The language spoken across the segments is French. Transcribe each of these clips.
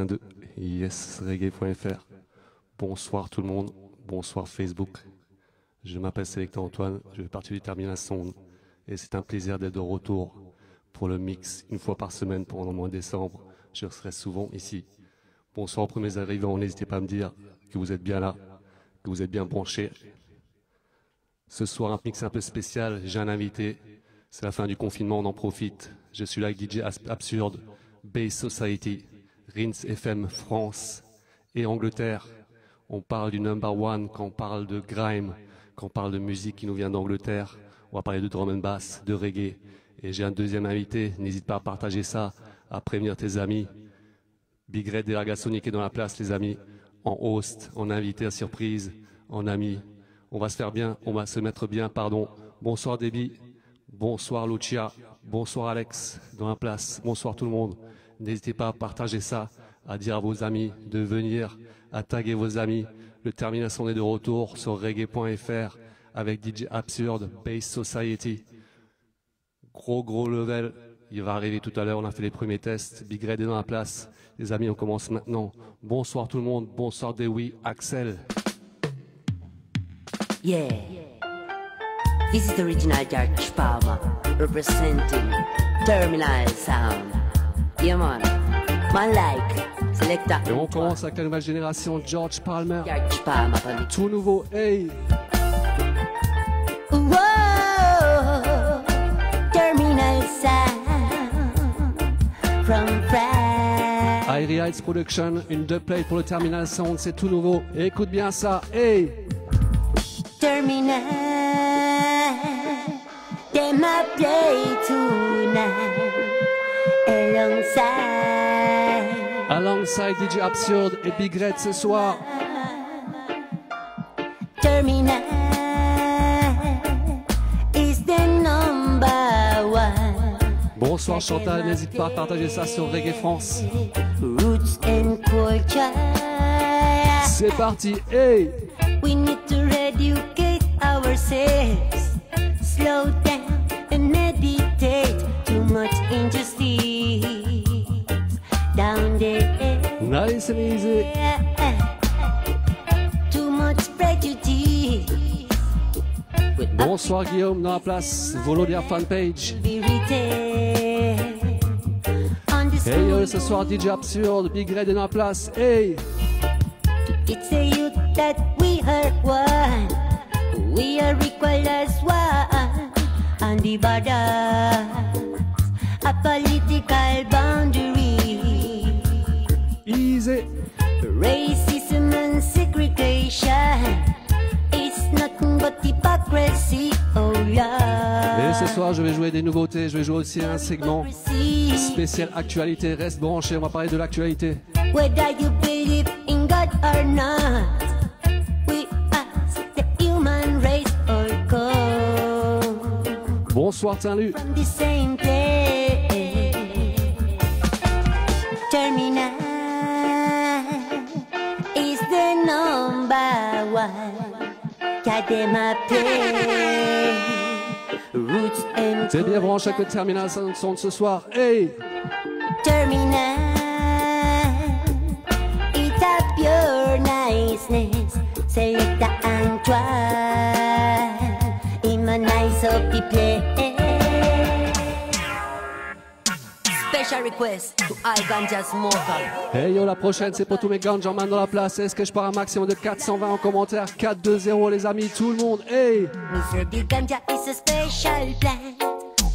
1, 2. Yes, reggae.fr. Bonsoir tout le monde. Bonsoir Facebook. Je m'appelle Selecta Antoine. Je fais partie du Terminal Sound. Et c'est un plaisir d'être de retour pour le mix une fois par semaine pendant le mois de décembre. Je serai souvent ici. Bonsoir aux premiers arrivants. N'hésitez pas à me dire que vous êtes bien là, que vous êtes bien branchés. Ce soir, un mix un peu spécial. J'ai un invité. C'est la fin du confinement, on en profite. Je suis là avec DJ Absurde, Base Society, Rins FM France et Angleterre. On parle du number one quand on parle de grime, quand on parle de musique qui nous vient d'Angleterre. On va parler de drum and bass, de reggae. Et j'ai un deuxième invité. N'hésite pas à partager ça, à prévenir tes amis. Big Red et Ragasonic est dans la place, les amis. En host, en invité à surprise, en ami. On va se faire bien, on va se mettre bien, pardon. Bonsoir Déby, bonsoir Lucia, bonsoir Alex dans la place, bonsoir tout le monde. N'hésitez pas à partager ça, à dire à vos amis de venir, à taguer vos amis. Le termination est de retour sur reggae.fr avec DJ Absurde, Bass Society. Gros gros level, il va arriver tout à l'heure, on a fait les premiers tests. Big Red est dans la place. Les amis, on commence maintenant. Bonsoir tout le monde, bonsoir Dewey, Axel. Yeah. This is the original George Palmer representing Terminal Sound. Yeah, man. Like. Selecta. Et on commence avec la nouvelle génération George Palmer. George Palmer. Tout nouveau, hey! Whoa, Terminal Sound from France. Airy Heights Production, une dubplate pour le Terminal Sound, c'est tout nouveau. Écoute bien ça, hey! Terminal, they my play tonight alongside. Alongside DJ Absurde et Big Red ce soir. Terminal is the number one. Bonsoir Chantal, n'hésite pas à partager ça sur Reggae France. Roots and culture. C'est parti, hey! We need to educate ourselves. Slow down and meditate. Too much injustice down there. Nice and easy. Too much prejudice. Bonsoir Guillaume dans la place, Volodia fanpage. Hey yo, ce soir DJ Absurde, Big Red est dans la place, hey! It's a youth that we are one. We are equal as one. On the border, a political boundary. Racism and segregation. It's nothing but hypocrisy. Oh Et ce soir, je vais jouer des nouveautés, je vais jouer aussi un segment spécial actualité. Reste branché, on va parler de l'actualité. Whether you believe in God or not, we ask the human race all come Bonsoir Tinlu. Terminal number one. C'est bien branché avec le Terminal Sound ce soir, hey! Terminal. It's a pure niceness. Select the Antoine. In my nice of the Special request to all ganja smoker. Hey yo, la prochaine, c'est pour tous mes ganjaman dans la place. Est-ce que je pars un maximum de 420 en commentaire? 4-2-0 les amis, tout le monde, hey! Say the ganja is a special plant.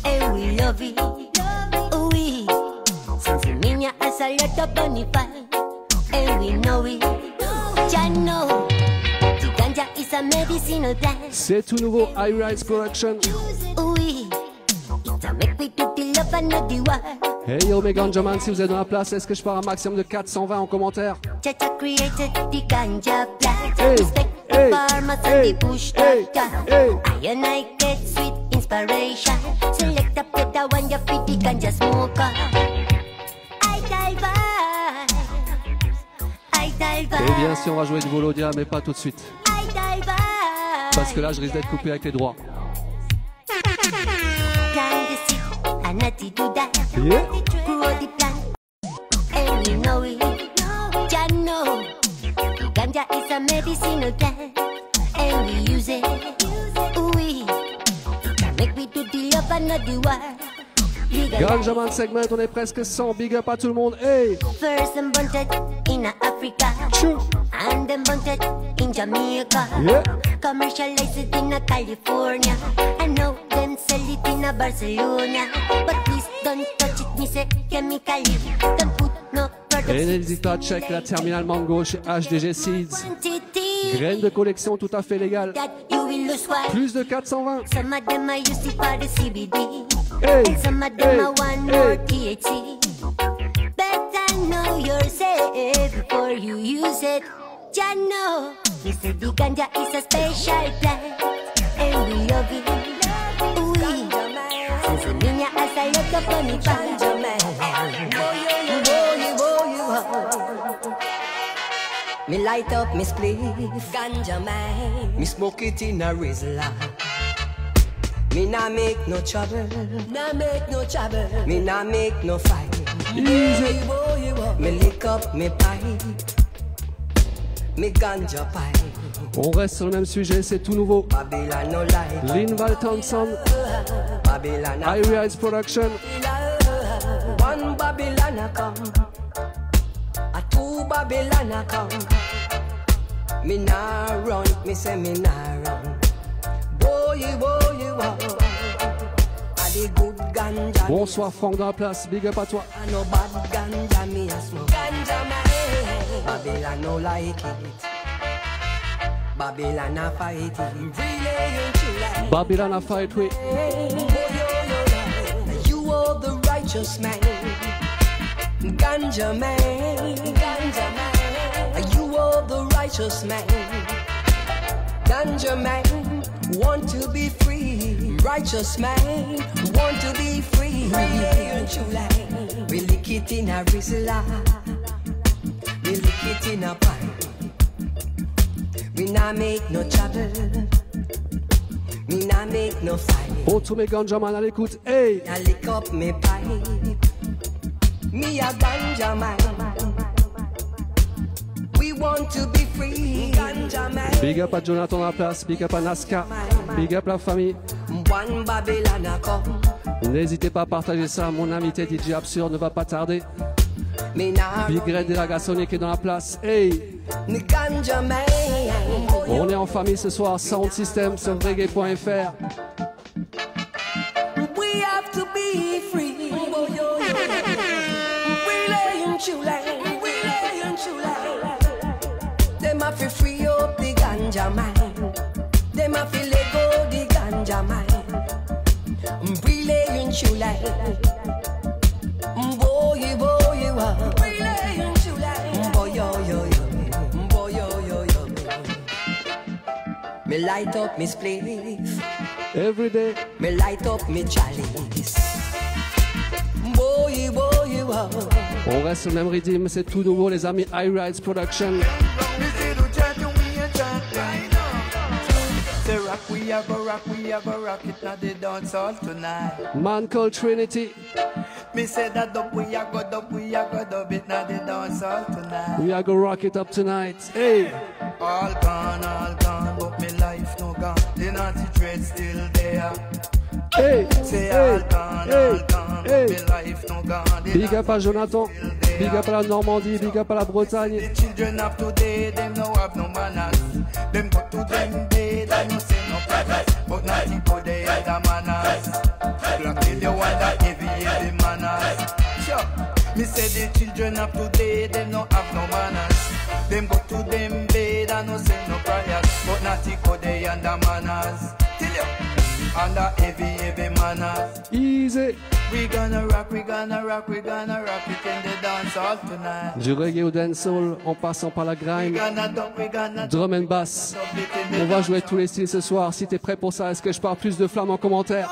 And we love it. Oh, we. Since Minya has a lot of bonify. And we know it. Ya know. The ganja is a medicinal plant. C'est tout nouveau, High Rise Production. Oui, Hey yo, mes ganjaman, si vous êtes dans la place, est-ce que je pars un maximum de 420 en commentaire? Hey, inspiration. Select one, you fit the ganja smoker. I. I. Et bien sûr, on va jouer du Volodia, mais pas tout de suite. I. Parce que là, je risque d'être coupé avec les droits. And not to do that. Yeah. Grow the plant, and we know it. ganja is a medicinal plant, and we use it. Oui, make we do the love and not the war. Segment, on est presque 100. Big up à tout le monde. Hey! First them bunted in Africa, Chou! and bunted in Jamaica. Yeah! Commercialize it in a California. I know them sell it in a Barcelona. But please don't touch it, me say chemically. Don't put no products. n'hésite pas à check la terminale mango chez HDG Seeds. Graines de collection tout à fait légales. Plus de 420. Some of them I use it for the CBD. Hey! And Hey! Hey! Know yourself before you use it. Ya know, the ganja is a special plant, and we love it. Oui, since a niña hasta loca por mi pan. Me light up me spliff, Ganja man, me smoke it in a Rizla. Me nah make no trouble, nah make no trouble. me nah make no fight. Easy! Me lick up me pipe, me ganja pipe. On reste sur le même sujet, c'est tout nouveau. Lynn Val Thompson, Irie Production. One Babylon a come, a two Babylon a come. Me nah run, me say me nah run. Boy, boy, wow. A the good ganja. Bonsoir Franck dans la place, big up à toi. I no bad ganja, me a smoke. Ganja man. Babylon no like it. Babylon a fight it. Babylon a fight, oui. You are the righteous man, ganja man, ganja man. You are the righteous man, ganja man. Want to be free, righteous man. Want to be free. We lick it in a rizla, we lick it in a pipe. Pour tous mes ganja man à l'écoute, hey! I lick up me pipe. Me a ganja man. We want to be free, ganja man. Big up à Jonathan la place, big up à Nasca, big up la famille. One Babylon a come. N'hésitez pas à partager ça, mon invité DJ Absurde ne va pas tarder. Big Red de la Sonic est dans la place, hey! On est en famille ce soir, Sound System sur reggae.fr. We have to be free. We lay in July. We lay in July. Them have to free up the ganja man. Them have to let go the ganja man. We lay in light up me spliff. Every day, Me light up me chalice. Boy, boy, wow. on reste sur le même rythme, c'est tout nouveau les amis iRides Production. Say rock, we a rock, we a rock it now they dance all tonight. Man called Trinity, Me say that dub, we a go dub, we a go dub it now they dance all tonight. we are gonna rock it up tonight. Hey! All gone, all gone, but me life no gone. The naughty dread still there. Hey! Say all Hey! gone, all Hey! gone, but Hey! me life no gone. The Big up à Jonathan, big up à la Normandie, big up à la Bretagne. The children of today, them no have no manners. Them go to them bed and no say no prayers. But they have the manners. Black want that heavy, heavy manners. Sure. Me say the children of today, them no have no manners. Them go to them no say no prayers. But nothing good they have the manners. Tell you. Under heavy, heavy manners. Easy! We gonna rock, we gonna rock, we gonna rock it in the dance hall tonight. Du reggae au dancehall, en passant par la grime, drum and bass. On va jouer tous les styles ce soir. Si t'es prêt pour ça, est-ce que je parle plus de flammes en commentaire?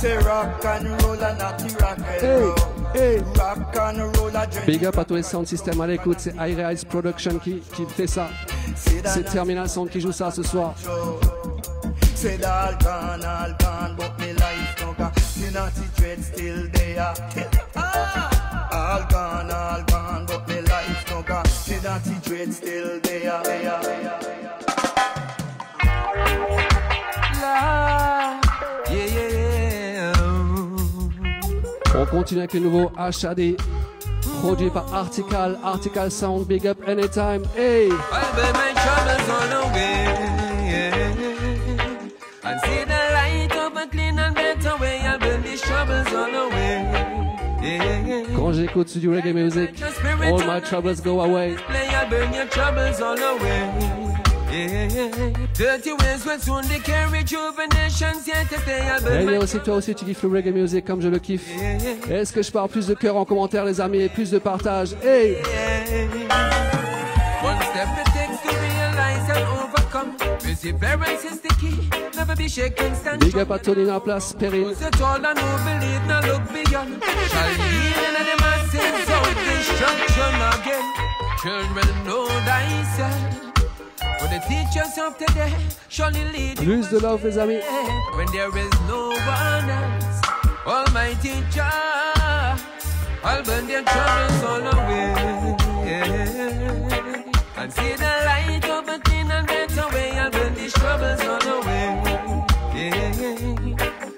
Say rock and roll and not the rock and Hey! roll. Hey. Rock and roll a drink. Big up à tous les sound systems à l'écoute, c'est Rise Production qui, qui fait ça. C'est Terminal Sound qui joue ça ce soir. Said all gone, all gone, but me life no gone. Me naughty dread still there. All gone, all gone, but me life no gone. Me naughty dread still there. there, there, there. La, On continue avec le nouveau HAD produit par Article, Article Sound, Big Up Anytime. Hey! I'll bear my troubles all away. And see the light of a clean and better way. I'll burn these troubles all away. Quand j'écoute du reggae music, all my troubles go away. Play, I'll burn your troubles all away. Dirty ways will soon decay, rejuvenation's here to stay. I'll Et burn il y a my aussi toi aussi tu kiffes le reggae music comme je le kiffe. Est-ce que je parle plus de cœur en commentaire les amis et plus de partage? Hey! Big up à Tony la place, Perrine. Children know thyself. Plus de love les amis. when there is no one else. Almighty Jah, I'll burn their troubles all away. And see the light of a clean and better way. I'll burn these troubles all away.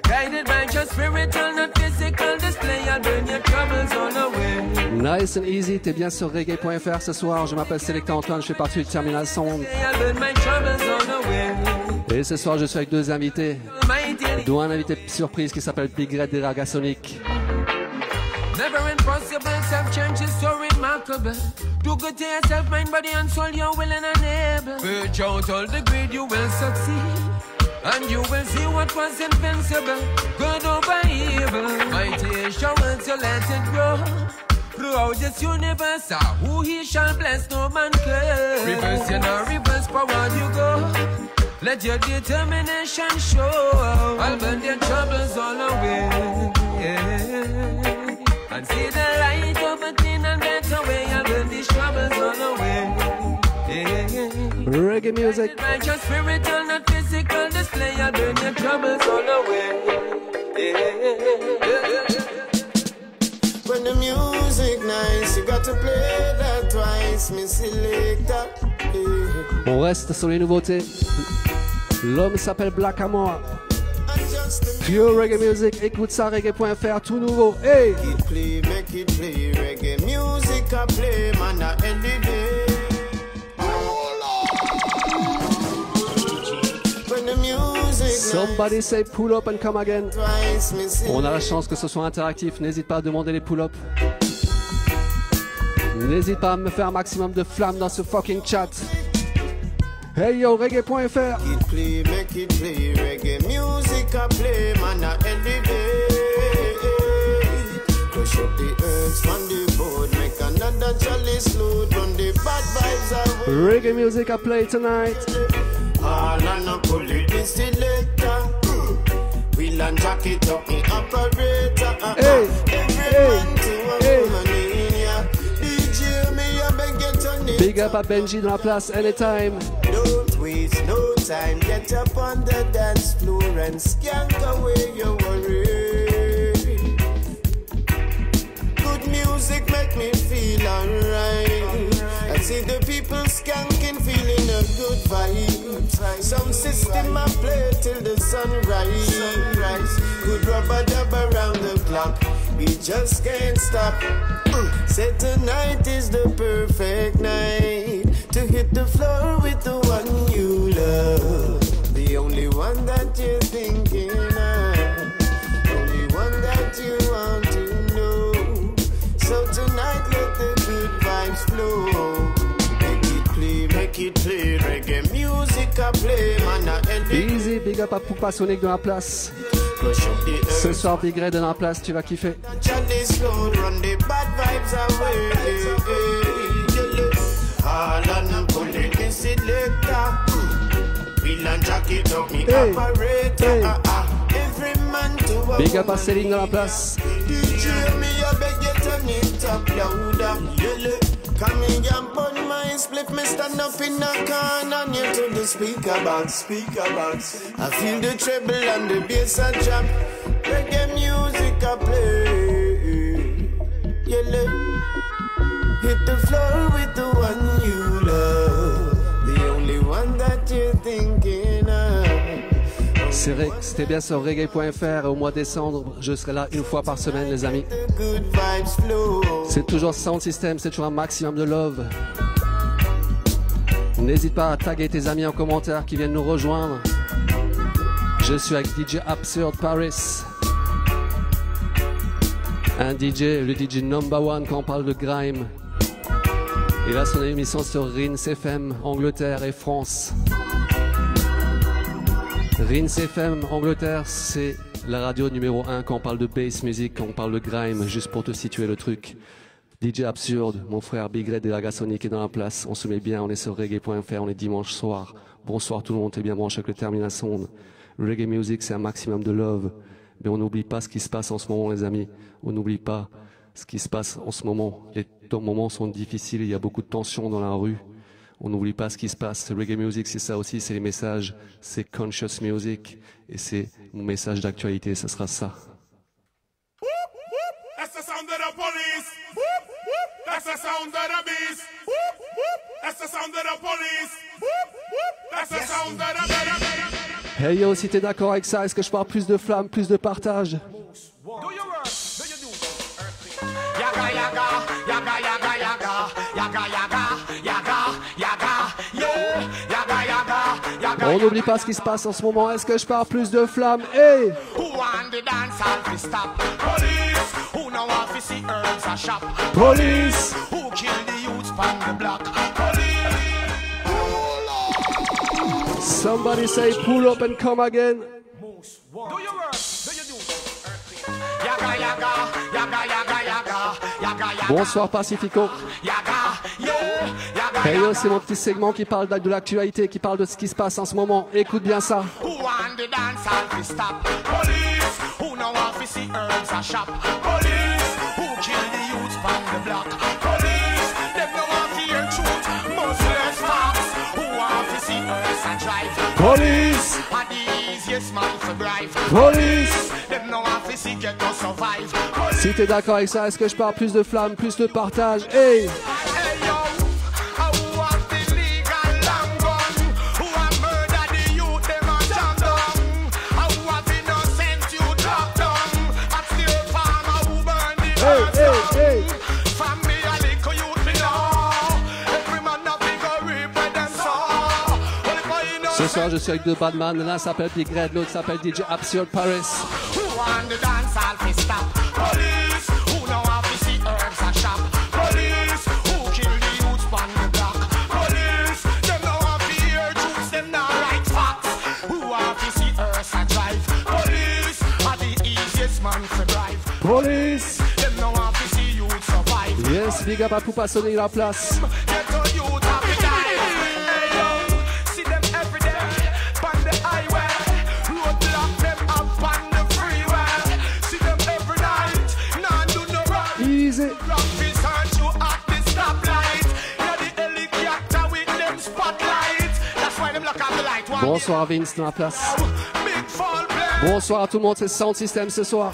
Guided by your spiritual, not physical display. I'll burn your troubles all away. Nice and easy, t'es bien sur reggae.fr ce soir. Je m'appelle Selecta Antoine, je fais partie du Terminal Sound. Et ce soir, je suis avec deux invités, dont un invité surprise qui s'appelle Big Red des Ragasonic. never impossible. Self change is so remarkable. Do good to yourself, mind, body, and soul. You're willing and able. Purge out all the greed, you will succeed. And you will see what was invincible. Good over evil. Mighty is your word, so let it grow. Throughout this universe, ah, who he shall bless, no man can. Reverse, you know, reverse, forward you go. Let your determination show. I'll burn your troubles all away. And see the light of a clean and better way. I'll burn these troubles all away. Reggae music. Righteous spiritual, not physical display. I'll burn your troubles all away. When the music nice, you got to play that twice, me selector. Yeah. On reste sur les nouveautés. L'homme s'appelle Black to Pure reggae music, écoute ça, reggae.fr, tout nouveau. Hey! make it play, make it play, reggae music I play, man, I. When the music Somebody say pull up and come again. On a la chance que ce soit interactif, n'hésite pas à demander les pull-ups. N'hésite pas à me faire un maximum de flammes dans ce fucking chat. Hey yo, reggae.fr. Make it play, make it play, reggae music I play, man, I elevate. Crush up the earth from the board, make another chalice load, run the bad vibes away. Reggae music I play tonight. All and a pull it, the selector. Wheel and jack it up, me operator. Uh, Hey, uh, Every hey, man to a hey. woman in ya. DJ me, I beg get on it. Big up à Benji dans la place, anytime. Don't waste no time, get up on the dance floor and skank away your worry. Good music make me feel alright. I see the people skanking, feeling a good vibe. Some system I play till the sunrise. Good rubber dub around the clock, we just can't stop. Mm. Say tonight is the perfect night to hit the floor with the one you love. The only one that you're thinking of. Only one that you want to know. So tonight let the good vibes flow. It play. Reggae music I play, man. I elevate. Easy, big up à Poupa Sonic dans la place. Ce soir, Big Red dans la place, tu vas kiffer. Hey, Big up à woman. Céline dans la place. Come in and burn my split, me stand up in a corner near to the speaker box, speaker box. I feel the treble and the bass a drop. Reggae music I play. Yellow. Hit the floor with the one you C'était bien sur reggae.fr au mois de décembre, je serai là une fois par semaine, les amis. C'est toujours Sound System, c'est toujours un maximum de love. N'hésite pas à taguer tes amis en commentaire qui viennent nous rejoindre. Je suis avec DJ Absurd Paris. Un DJ, le DJ number one quand on parle de grime. Il a son émission sur Rins FM, Angleterre et France. Rins FM, Angleterre, c'est la radio numéro 1 quand on parle de bass music, quand on parle de grime, juste pour te situer le truc. DJ Absurde, mon frère Big Red et Lagasonic est dans la place. On se met bien, on est sur reggae.fr, on est dimanche soir. Bonsoir tout le monde, t'es bien branché avec le terminal sonde. Reggae music, c'est un maximum de love. Mais on n'oublie pas ce qui se passe en ce moment, les amis. On n'oublie pas ce qui se passe en ce moment. Les temps- moments sont difficiles, il y a beaucoup de tensions dans la rue. On n'oublie pas ce qui se passe. Reggae music, c'est ça aussi, c'est les messages, c'est conscious music. Et c'est mon message d'actualité, ça sera ça. Hey yo, si t'es d'accord avec ça, est-ce que je parle plus de flammes, plus de partage? Do your work, do your do. Yaga yaga, yaga. Yaga yaga, yaga. Yaga, yaga On n'oublie pas ce qui se passe en ce moment, est-ce que je parle plus de flammes? Hey? Police. Who? Police Who kill the youths on the block? Police. Somebody say pull up and come again Do your work, Bonsoir Pacifico Yaga, yeah. Yaga Hey yo, c'est mon petit segment qui parle de l'actualité, qui parle de ce qui se passe en ce moment. Écoute bien ça. Who want the dance hall to stop? Police. Police. Police. Si t'es d'accord avec ça, est-ce que je parle plus de flammes, plus de partage? Hey Ce soir, je suis avec deux badman. L'un s'appelle Big Red, l'autre s'appelle DJ Absurd Paris. Them spotlight. That's why them lock off the light. One Bonsoir Vince dans la place. Big. Bonsoir à tout le monde, c'est Sound System ce soir.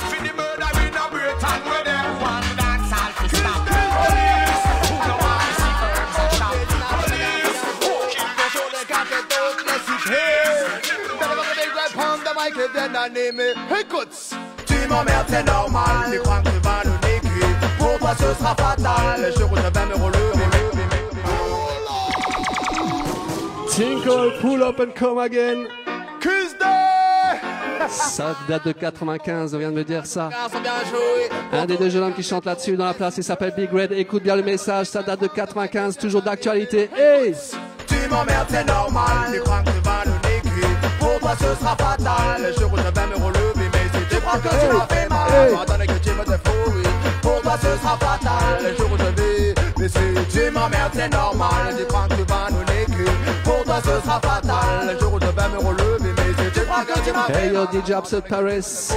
Tu m'emmerdes, c'est normal. Tu crois que tu vas nous niquer. Pour toi, ce sera fatal. Le je vais me relever. Tinkle, pull up and come again. Cuisse Ça date de 95, on vient de me dire ça. joués. Un des deux jeunes hommes qui chante là-dessus dans la place, il s'appelle Big Red. Écoute bien le message, ça date de 95, toujours d'actualité. Hey Tu m'emmerdes, c'est normal. Tu crois que tu vas nous niquer. Pour toi, ce sera fatal. Le jour où je vais me relever. Mais si tu crois que tu m'as fait mal, attendez que tu me défouilles. Pour toi, ce sera fatal. Le jour où je vais. Mais si tu m'emmerdes, c'est normal. Tu crois que tu vas nous niquer. Pour toi, ce sera fatal. Le jour où je vais me relever. Mais si tu crois que tu m'as Hey yo DJ Absolute Paris,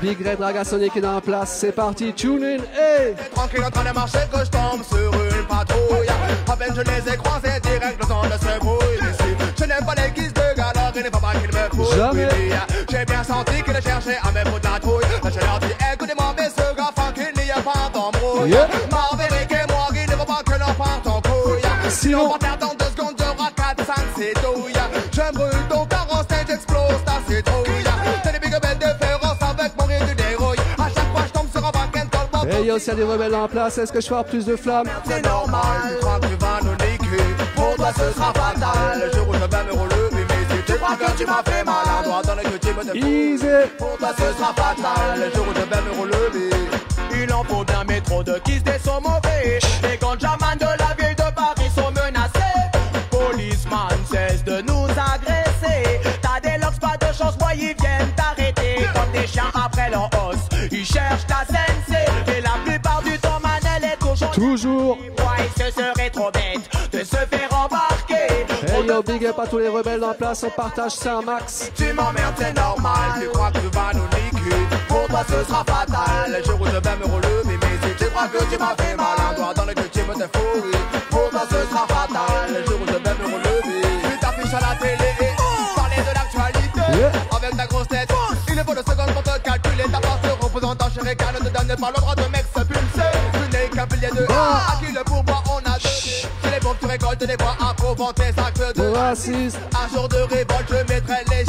Big Red Dragasonic est dans la place, c'est parti, tune in, hey Tranquille en train de marcher que je tombe sur une patrouille À peine je les ai croisés direct le temps de se Jamais. J'ai bien senti qu'ils cherchaient à me foutre la trouille. Là, Je leur dis écoutez-moi mais ce gars fin qu'il n'y a pas d'embrouille. Yeah. Maverick et moi il ne faut pas que l'on parte en couille. Sinon- on va faire dans deux secondes j'aurai 4, 5, c'est douille Je brûle ton carrosse et j'explose ta citrouille. C'est des big belles de féroce avec mon rire du dérouille À chaque fois je tombe sur un back and call Hey yo, s'il y a des rebelles dans la place, est-ce que je peux avoir plus de flammes? C'est normal, tu crois que tu vas nous niquer. Pour toi ce sera fatal. Le jour où je vais me relever Mais crois que tu m'as fait mal. Doigt dans le que tu me Easy. Pour toi ce sera fatal. Le jour où je vais me relever. Il en faut d'un métro de qui des sont mauvais. Les grands jamans de la ville de Paris sont menacés Policeman cesse de nous agresser. T'as des locks, pas de chance, moi ils viennent t'arrêter. Comme des chiens après leur os Ils cherchent ta sensei Et la plupart du temps Manel est toujours Toujours. Ouais, ce serait trop bête yo, big up à tous les rebelles dans la place, on partage ça un max Tu m'emmerdes, c'est normal. Tu crois que tu vas nous niquer. Pour toi, ce sera fatal. Le jour où je vais me relever, mais si tu crois que tu m'as fait mal, un doigt dans le que tu me t'es fourré. Pour toi, ce sera fatal. Le jour où je vais me relever. Tu t'affiches à la télé et parler de l'actualité. Yeah. Avec ta grosse tête, il est faut de secondes pour te calculer. Ta force représentant chez Reka ne te donne pas le droit de mec se pulser. Tu n'es qu'un pilier de A. À qui le pourboire des bois à pour vanter actes de Raciste. Un jour de révolte, je mettrai les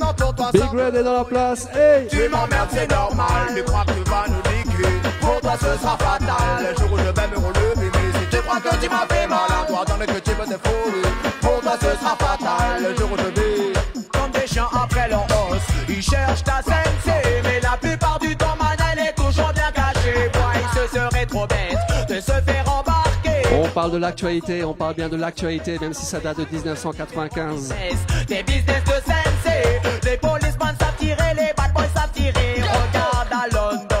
nom pour toi Big Red est dans la place, hey tu m'emmerdes, c'est normal. Tu crois que tu vas nous niquer. Pour toi, ce sera fatal. Le jour où je vais me relever. Mais si tu crois que tu m'as fait mal, un doigt dans le que tu me fourré. Pour toi, ce sera fatal. Le jour où On parle de l'actualité, on parle bien de l'actualité, même si ça date de 1995. Des business de sensei Les policemen savent tirer, les bad boys savent tirer. Regarde à London,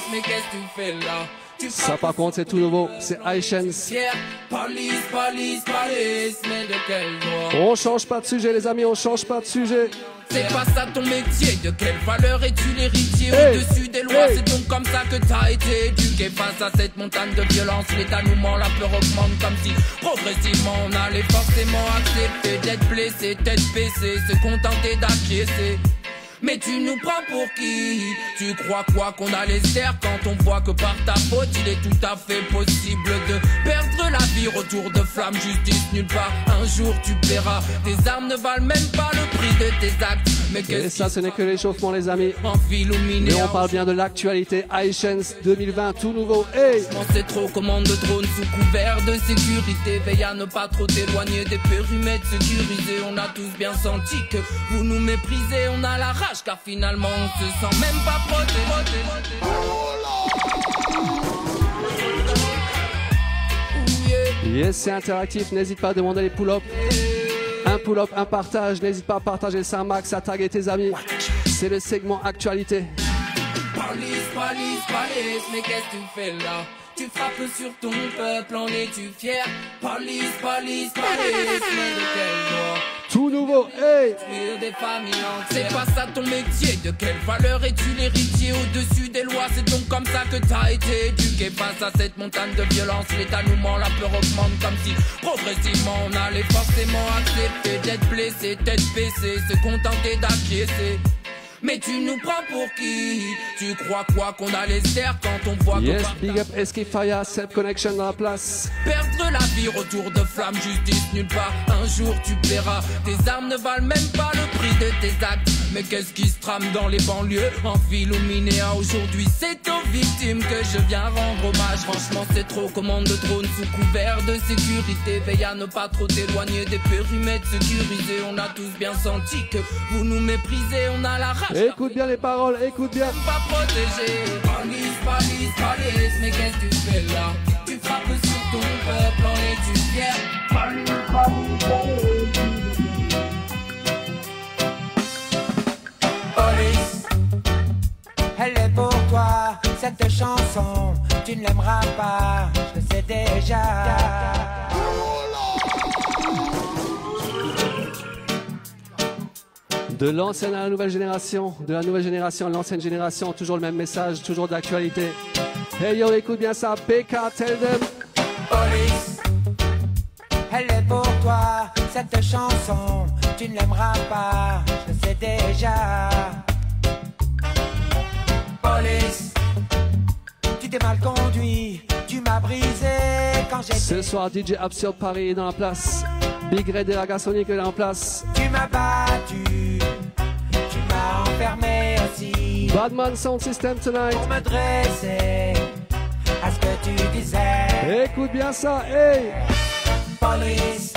police, mais qu'est-ce que tu fais là? Ça par contre c'est tout nouveau, c'est iShens. fier Police, police, police, mais de quel droit On change pas de sujet les amis, on change pas de sujet. C'est pas ça ton métier, de quelle valeur es-tu l'héritier? Hey, au-dessus des lois hey. C'est donc comme ça que t'as été éduqué. Face à cette montagne de violence Les dénouement, la peur augmente comme si progressivement on allait forcément accepter d'être blessé, tête baissée, se contenter d'acquiescer mais tu nous prends pour qui? Tu crois quoi qu'on a les airs quand on voit que par ta faute il est tout à fait possible de perdre la vie? Retour de flamme justice nulle part. Un jour tu paieras. Tes armes ne valent même pas le prix de tes actes. Mais Et ça ce n'est que l'échauffement les amis. Mais on parle bien de l'actualité. iShens 2020 tout nouveau. Hey! On sait trop comment de drones sous couvert de sécurité Veille à ne pas trop t'éloigner des périmètres sécurisés. On a tous bien senti que vous nous méprisez. On a la rage car finalement on se sent même pas protégé. Yes c'est interactif, n'hésite pas à demander les pull-ups. Un pull-up, un partage, n'hésite pas à partager ça max, à taguer tes amis. C'est le segment actualité. Police, police, police, mais qu'est-ce que tu fais là? Tu frappes sur ton peuple, en es-tu fier. Police, police, police, mais de quel droit Tout nouveau, hey. Des familles. C'est pas ça ton métier, de quelle valeur es-tu l'héritier? Au-dessus des lois C'est donc comme ça que t'as été éduqué. Face à cette montagne de violence Les dénouement, la peur augmente comme si progressivement on allait forcément accepter d'être blessé, tête baissée, se contenter d'acquiescer Mais tu nous prends pour qui? Tu crois quoi qu'on a les airs quand on voit Yes, big up SK Fire, Self Connection dans la place. Perdre la vie, retour de flamme, justice nulle part. Un jour tu paieras. Tes armes ne valent même pas le prix de tes actes. Mais qu'est-ce qui se trame dans les banlieues En ville ou Minéa aujourd'hui, c'est aux victimes que je viens rendre hommage. Franchement, c'est trop commande de drone sous couvert de sécurité. Veille à ne pas trop t'éloigner des périmètres sécurisés. On a tous bien senti que vous nous méprisez. On a la rage. Écoute bien les paroles, écoute bien. Pas protégé. Police, police, police. Mais qu'est-ce que tu fais là? Tu frappes sur ton peuple, en es-tu fier police. Elle est pour toi, cette chanson. Tu ne l'aimeras pas, je le sais déjà. De l'ancienne à la nouvelle génération, de la nouvelle génération à l'ancienne génération, toujours le même message, toujours d'actualité. Hey yo, écoute bien ça, PK, tell them. Police. Elle est pour toi, cette chanson. Tu ne l'aimeras pas, je le sais déjà. Police. Tu t'es mal conduit, tu m'as brisé quand Ce j'étais. soir, DJ Absurde Paris est dans la place. Big Red et la Sonic est la place. Tu m'as battu, tu m'as enfermé aussi. Badman Sound System tonight. Pour me dresser à ce que tu disais. Écoute bien ça, hey! Police,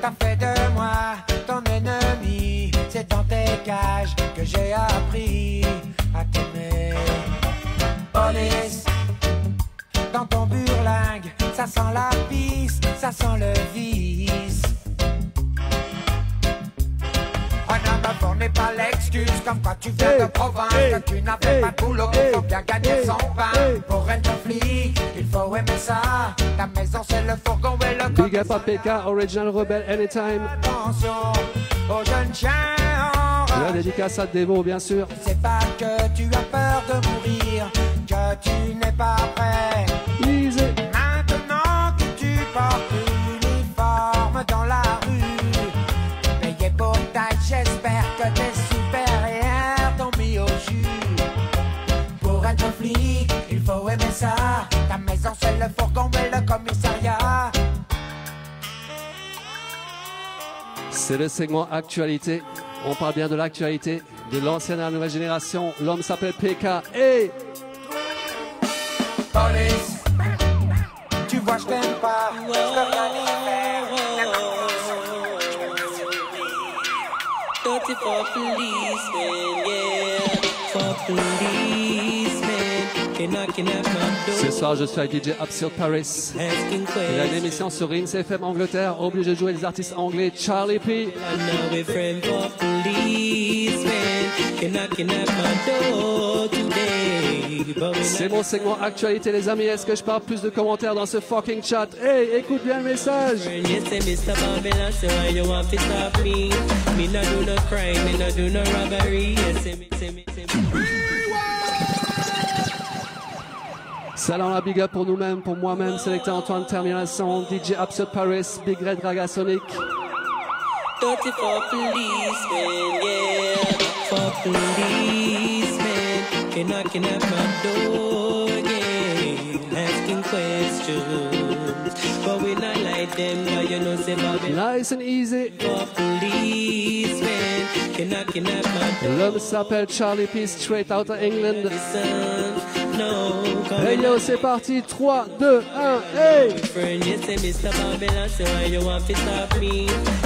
t'as fait de moi ton ennemi. C'est dans tes cages que j'ai appris à t'aimer. Police, dans ton burlingue, ça sent la piste, ça sent le vice. Fort n'est pas l'excuse, comme quoi tu viens Hey, de province, hey, que tu n'as fait hey, pas de boulot, qu'il faut bien gagner son pain. Pour être flic, il faut aimer ça. Ta maison c'est le fourgon et le Big up à PK, Original Rebel Anytime. Attention aux jeunes chiens en La dédicace à Devo, bien sûr. C'est pas que tu as peur de mourir, que tu n'es pas prêt. Ça. Ta maison c'est le fourgon et le commissariat. C'est le segment actualité. On parle bien de l'actualité, de l'ancienne à la nouvelle génération. L'homme s'appelle PK. Hey! Police, tu vois, je t'aime pas. Dirty for policemen, yeah. For policemen, they're knocking at my door. Ce soir, je suis avec DJ Absurde Paris. Asking Il a une questions. émission sur Rinse FM Angleterre, obligé de jouer des artistes anglais. Charlie P. C'est mon segment actualité, les amis. Est-ce que je parle plus de commentaires dans ce fucking chat? Hey, écoute bien le message. Salam la big up pour nous-mêmes, pour moi-même, sélecteur Antoine Termination, DJ Absurd Paris, Big Red asking questions. Nice and easy. For policemen, they're knocking at my door. L'homme s'appelle Charlie P, straight out of England. No, Hey yo, c'est parti. 3, 2, 1, hey! you say you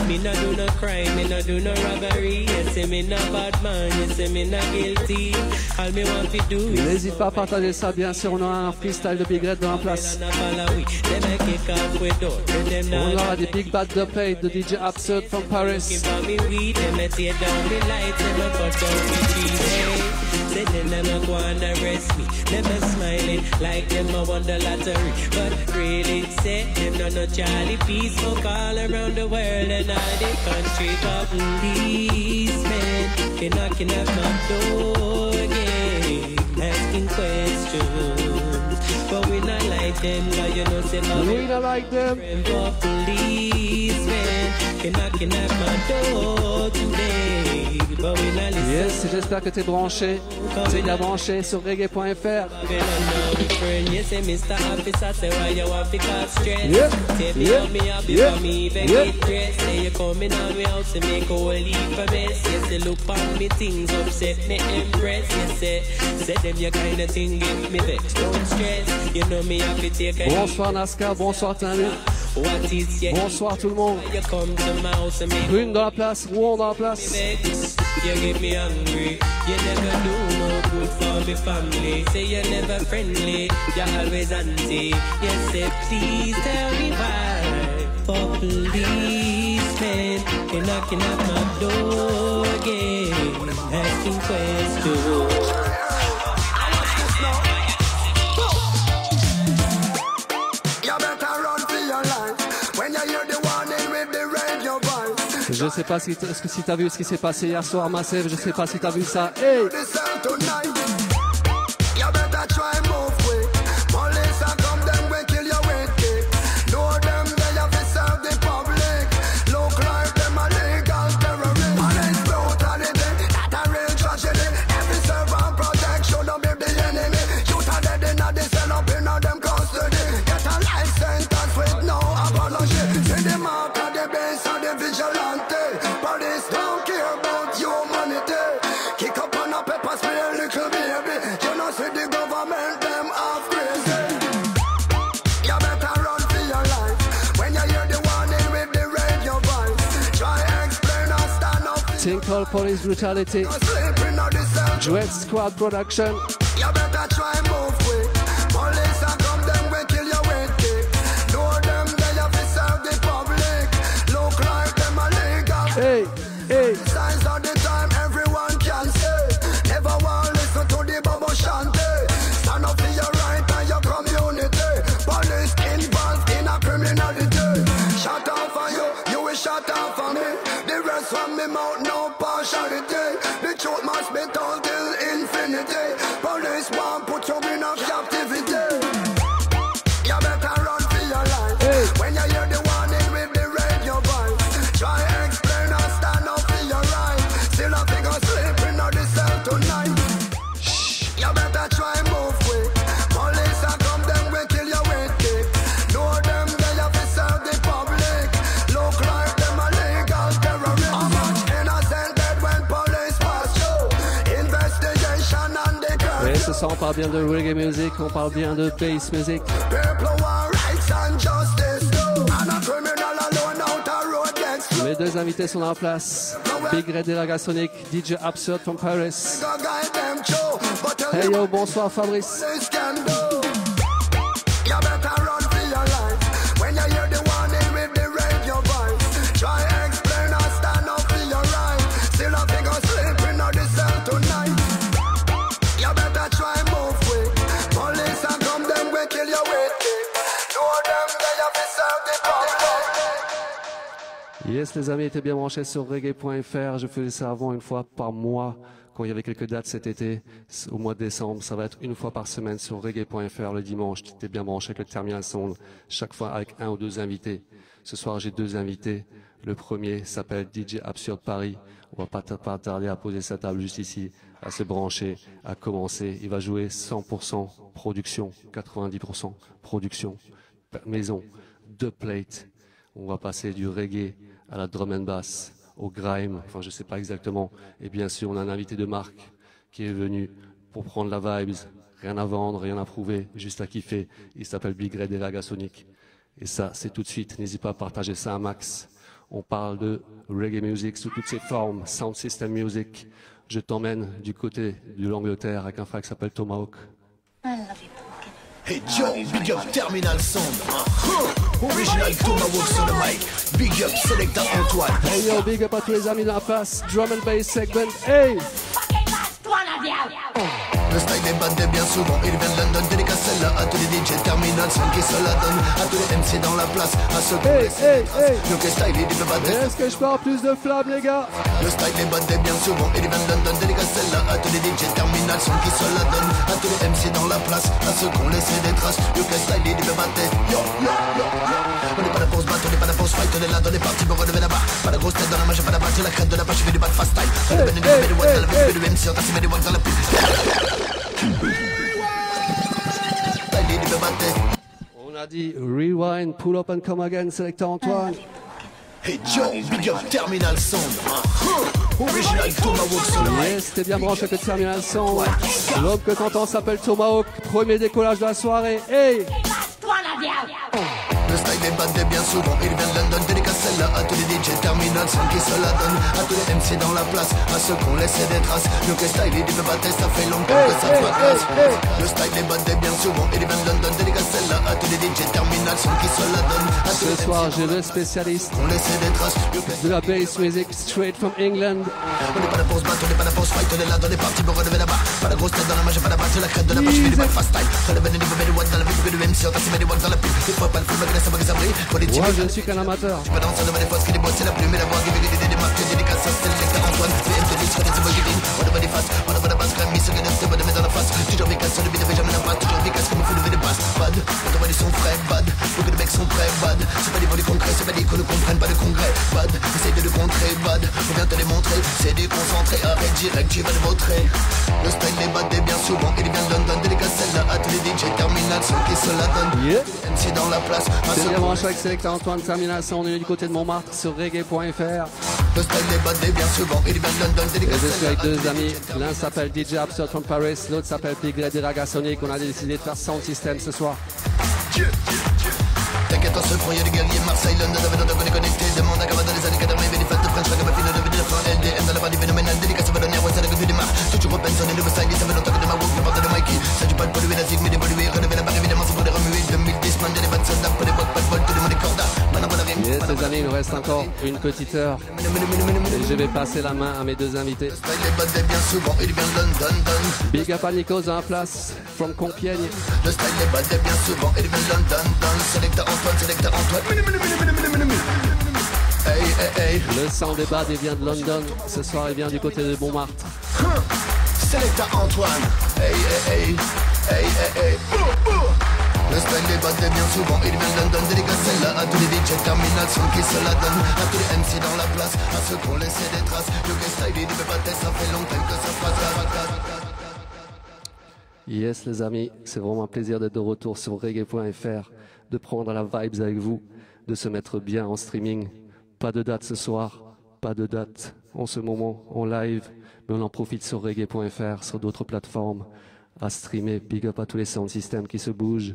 me? Not do no crime, me not do no robbery. You say me not bad man, you say me not guilty. All me want to do is N'hésite pas à partager ça, bien sûr. On aura un freestyle de Big Red dans la place. Not follow we. Them I kick off with door, tell them On not aura des Big Bad Dubplate de DJ Absurd from Paris. Give on me weed, them I tear down the lights, them I cut down the trees. Hey, say them them not wanna arrest me. Them a smiling like them a won the lottery, but really say them not no Charlie Peace. Smoke all around the world and all the country. But policemen, they knocking at my door again, asking questions. But we not like them, but you know say but We don't like them. Yes, j'espère que t'es branché. T'es bien branché sur reggae.fr. Yeah, yeah, yeah, yeah. Bonsoir Nasca, bonsoir your Bonsoir tout le monde. You come to my house and make Brune dans la place, Rouen dans la place. vex. You get me hungry. You never do no good for me family. Say you're never friendly. You're always anti. Yes, say please tell me why. For policemen, you're knocking at my door again, asking questions. Je sais pas si, t'as vu ce qui s'est passé hier soir, Massive, je sais pas si t'as vu ça. Up. Tinkle Police Brutality. Sleeping on the cell. Duet Squad Production. From me mouth, no partiality. The truth must be told till infinity. Police want put you in a captivity. On parle bien de reggae music, on parle bien de bass music. Mes deux invités sont en place. Big Red et Sonic, DJ Absurd from Paris. Hey yo, bonsoir Fabrice. Yes, les amis étaient bien branchés sur reggae.fr. Je faisais ça avant une fois par mois quand il y avait quelques dates cet été, au mois de décembre. Ça va être une fois par semaine sur reggae.fr le dimanche. Tu étais bien branché avec le terminal sound, chaque fois avec un ou deux invités. Ce soir, j'ai deux invités. Le premier s'appelle DJ Absurde Paris. On va pas tarder à poser sa table juste ici, à se brancher, à commencer. Il va jouer 100% production, 90% production, maison, deux plates. On va passer du reggae à la drum and bass, au grime, enfin je sais pas exactement. Et bien sûr, on a un invité de marque qui est venu pour prendre la vibes. Rien à vendre, rien à prouver, juste à kiffer. Il s'appelle Big Red et Lagasonic. Et ça, c'est tout de suite. N'hésite pas à partager ça à max. On parle de reggae music sous toutes ses formes, sound system music. Je t'emmène du côté de l'Angleterre avec un frère qui s'appelle Tomahawk. Hey Joe, big up Terminal Sound. Uh-huh. Original Tomahawk sur le mic. Big up Selecta Antoine. Hey yo, big up à tous les amis de la place. Drum and bass segment. Hey! Le style est bandé bien souvent, il vient de London, dédicace celle-là à tous les DJ Terminal Sound qui se la donnent, à tous les MC dans la place, à ceux qui Hey, hey, des hey. Le que style il est bandé. Est-ce que je avoir plus de flammes, les gars? Le style est bandé bien souvent, il vient de London, dédicace celle-là à tous les DJ Terminal Sound qui se la donnent, à tous les MC dans la place, à ceux qui ont laissé des traces. Le que style il est bandé. Yo, yo, yo, yo. On la pause batte, on n'est pas la pause fight, on est là dans les parties, me relever là-bas. Pas la grosse tête dans la main, j'ai pas la j'ai la crête de la page, je fais du bad fast style. MC, on t'a semé des wags dans la pub. On a dit rewind, pull up and come again, sélecteur Antoine. Hey Joe, big up Terminal Sound. Original Tomahawk sur le mic. Yes, t'es bien branché avec le Terminal Sound. L'homme que t'entends s'appelle Tomahawk. Premier décollage de la soirée. Hey! Le style est bad et bien souvent il vient de London. Dédicace celle-là à tous les DJ Terminal Sound qui se la donnent. À tous les MC dans la place, à ceux qu'on laissé des traces. Le que style il veut battre, ça fait longtemps que ça soit classe Le style est bad et bien souvent il vient de London. Dédicace celle-là à tous les DJ Terminal Sound qui se la donnent. À tous Ce les soir, j'ai le spécialiste. on laissé des traces. De la bass music straight from England. On n'est pas là pour se battre, on n'est pas là pour se fight, on est là dans les parties pour relever la barre. Pas la grosse tête dans la main, j'ai pas la barre, j'ai la crête de la poche, je fais du back fast style. Relever les niveaux, mets des watts dans la vie, du MC, on t'a semé des watts dans la pub. Des fois pas le malgré ça, Moi, je ne suis qu'un amateur. qui c'est la plume et voix qui veut des des dédicaces, c'est le Antoine. On faces, on la basse, crème, mise, regarde, c'est pas de mettre dans la face. Toujours efficace, sur le beat, jamais la passe, toujours efficace, comme il faut lever des passes. Bad, on t'envoie des sons frais, bad. Beaucoup de mecs sont prêts, bad. C'est pas des volets concrets, c'est pas des qu'on ne comprenne pas le congrès, bad. Essaye de le contrer, bad. On vient te les montrer, c'est déconcentré, arrête direct, tu vas le montrer. Le style est bad et bien souvent, il vient de London, dédicace celle-là à tous les DJ terminal, ceux qui se la donnent. Yeah. MC dans la place, C'est bien branché avec Antoine Terminal. On est du côté de Montmartre sur reggae.fr. Le style est bad et bien souvent, il vient de London, dédicace celle-là à tous deux les amis. DJ terminal. L'un s'appelle DJ Absurd from Paris, l'autre s'appelle Big Red Raga Sonic. On a décidé de faire sound system ce soir. T'inquiète, on se des guerriers, Marseille, est connecté. Demande à les années 80, mais les fêtes de French, de fin, LDM, dans la partie phénoménale, dédicace, ça va donner, ouais, ça que tu démarres. Toujours open, son nouveau style, ça fait longtemps que de ma de Mikey. Ça du pas de polluer la zig, mais d'évoluer, relever la barre, évidemment, c'est pour les remuer. 2010, man, des bad soldats, pour les bocs, pas de vol, tout le monde est corda. Maintenant, voilà, rien. Yes, les amis, il nous reste encore une petite heure. Je vais passer la main à mes deux invités. Le style est bien souvent, il vient de London, Don. Big up à Nikos dans la place, from Compiègne. Le style est bad bien souvent, il vient de London, Don. Selecta Antoine, selecta Antoine. Mini, mini, mini, mini, mini, mini, mini. Hey, hey, hey. Le sound des bad, il vient de London. Ce soir, il vient du côté de Montmartre. Selecta Antoine. Hey, hey, hey. Hey, hey, hey. Ouh, ouh. Le style est bad et bien souvent, il vient de London. Dédicace celle-là à tous les qui se la. À tous les MC dans la place, à ceux des traces. Le ça fait longtemps que ça passe. Yes, les amis, c'est vraiment un plaisir d'être de retour sur reggae.fr, de prendre la vibes avec vous, de se mettre bien en streaming. Pas de date ce soir, pas de date en ce moment en live, mais on en profite sur reggae.fr, sur d'autres plateformes, à streamer. Big up à tous les sound systems qui se bougent,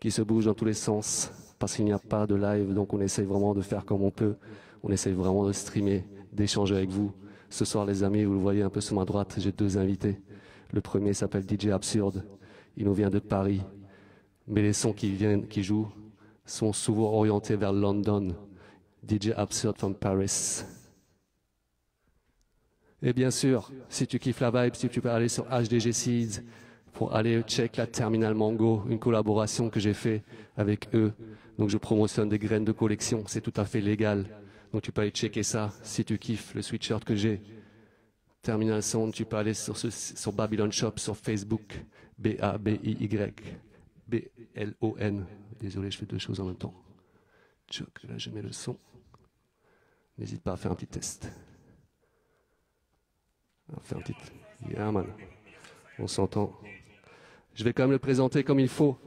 qui se bougent dans tous les sens, parce qu'il n'y a pas de live, donc on essaye vraiment de faire comme on peut. On essaye vraiment de streamer, d'échanger avec vous. Ce soir, les amis, vous le voyez un peu sur ma droite, j'ai deux invités. Le premier s'appelle DJ Absurde. Il nous vient de Paris. Mais les sons qui viennent, qui jouent, sont souvent orientés vers London. DJ Absurde from Paris. Et bien sûr, si tu kiffes la vibe, si tu peux aller sur HDG Seeds pour aller check la Terminal Mango, une collaboration que j'ai fait avec eux. Donc je promotionne des graines de collection, c'est tout à fait légal. Donc tu peux aller checker ça si tu kiffes le sweatshirt que j'ai. Terminal Sound, tu peux aller sur, sur Babylon Shop sur Facebook, B-A-B-I-Y, B-L-O-N. Désolé, je fais deux choses en même temps. Tchouk, là je mets le son. N'hésite pas à faire un petit test. Un petit. Yeah, man. On s'entend. Je vais quand même le présenter comme il faut.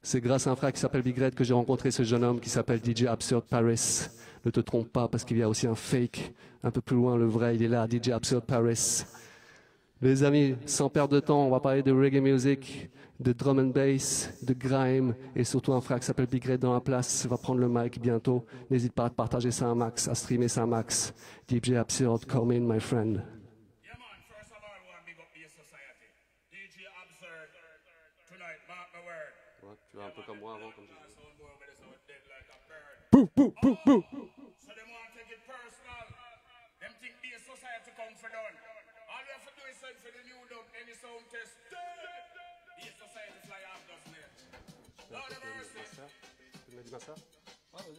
C'est grâce à un frère qui s'appelle Big Red que j'ai rencontré ce jeune homme qui s'appelle DJ Absurd Paris. Ne te trompe pas parce qu'il y a aussi un fake un peu plus loin, le vrai, il est là, DJ Absurd Paris. Les amis, sans perdre de temps, on va parler de reggae music, de drum and bass, de grime et surtout un frère qui s'appelle Big Red dans la place va prendre le mic bientôt. N'hésite pas à partager ça un max, à streamer ça un max. DJ Absurd, come in my friend. Bouh, bouh, bouh, bouh. So them want to take it personal. Them think the society come for done. All we have to do is send for the new dub, any sound test. The society fly off, doesn't it? Lord of mercy.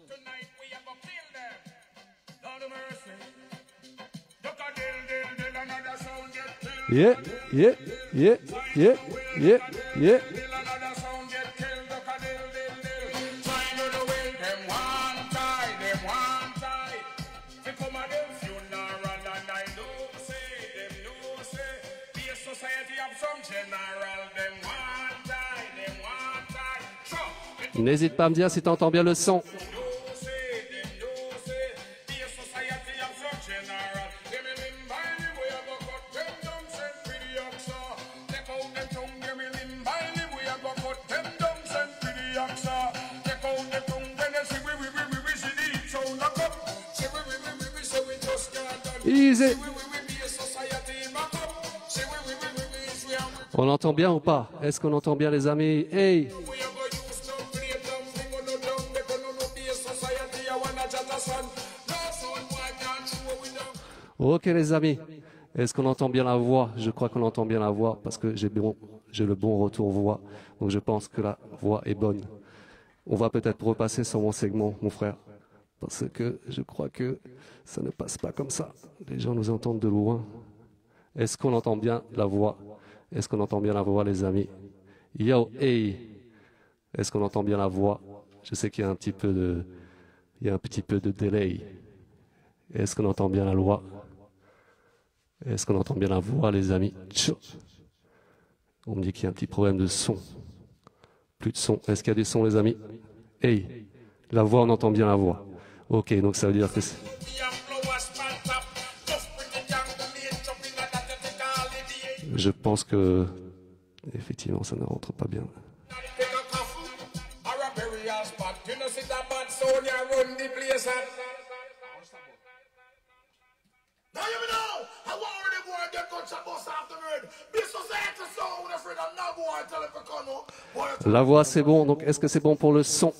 Tonight we are gonna kill them. Lord of mercy. Duck a dill, dill, dill, another sound get killed. Yeah, yeah, yeah, yeah, yeah, yeah. Dill, N'hésite pas à me dire si tu entends bien le son. Easy. On entend bien ou pas? Est-ce qu'on entend bien les amis? Hey. Ok les amis, est-ce qu'on entend bien la voix? Je crois qu'on entend bien la voix parce que j'ai le bon retour voix. Donc je pense que la voix est bonne. On va peut-être repasser sur mon segment, mon frère. Parce que je crois que ça ne passe pas comme ça. Les gens nous entendent de loin. Est-ce qu'on entend bien la voix? Est-ce qu'on entend bien la voix les amis? Yo, hey Est-ce qu'on entend bien la voix? Je sais qu'il y a un petit peu de... Il y a un petit peu de délai. Est-ce qu'on entend bien la loi? Est-ce qu'on entend bien la voix, les amis? On me dit qu'il y a un petit problème de son. Plus de son. Est-ce qu'il y a du son, les amis? Hey, la voix, on entend bien la voix. Ok, donc ça veut dire que... Je pense que... Effectivement, ça ne rentre pas bien. La voix, c'est bon. Donc, est-ce que c'est bon pour le son?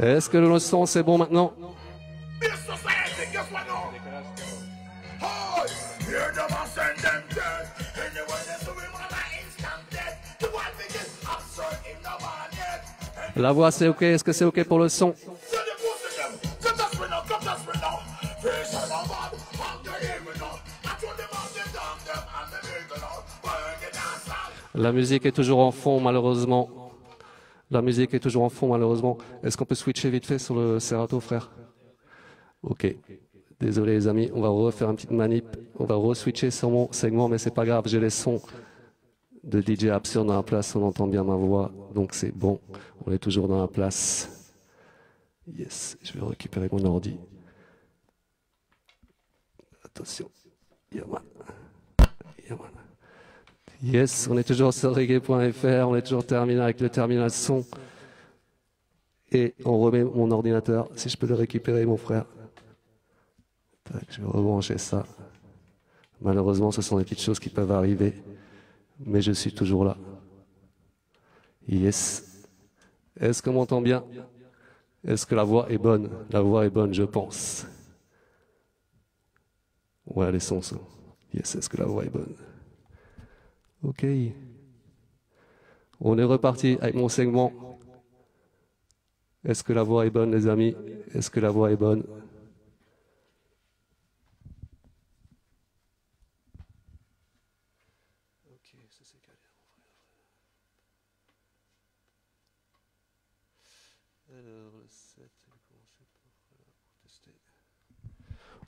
Est-ce que le son, c'est bon maintenant? La voix, c'est ok. Est-ce que c'est ok pour le son? La musique est toujours en fond, malheureusement. La musique est toujours en fond, malheureusement. Est-ce qu'on peut switcher vite fait sur le Serato, frère? Ok. Désolé, les amis. On va refaire une petite manip. On va re-switcher sur mon segment, mais c'est pas grave. J'ai les sons de DJ Absurde dans la place. On entend bien ma voix. Donc c'est bon. On est toujours dans la place. Yes. Je vais récupérer mon ordi. Attention. Yeah, man. Yes, on est toujours sur reggae.fr, on est toujours terminé avec le terminal son. Et on remet mon ordinateur, si je peux le récupérer, mon frère. Tac, je vais rebrancher ça. Malheureusement, ce sont des petites choses qui peuvent arriver, mais je suis toujours là. Yes. Est-ce qu'on m'entend bien? Est-ce que la voix est bonne? La voix est bonne, je pense. Ouais, les sons sont. Yes, est-ce que la voix est bonne? Ok. On est reparti avec mon segment. Est-ce que la voix est bonne, les amis? Est-ce que la voix est bonne?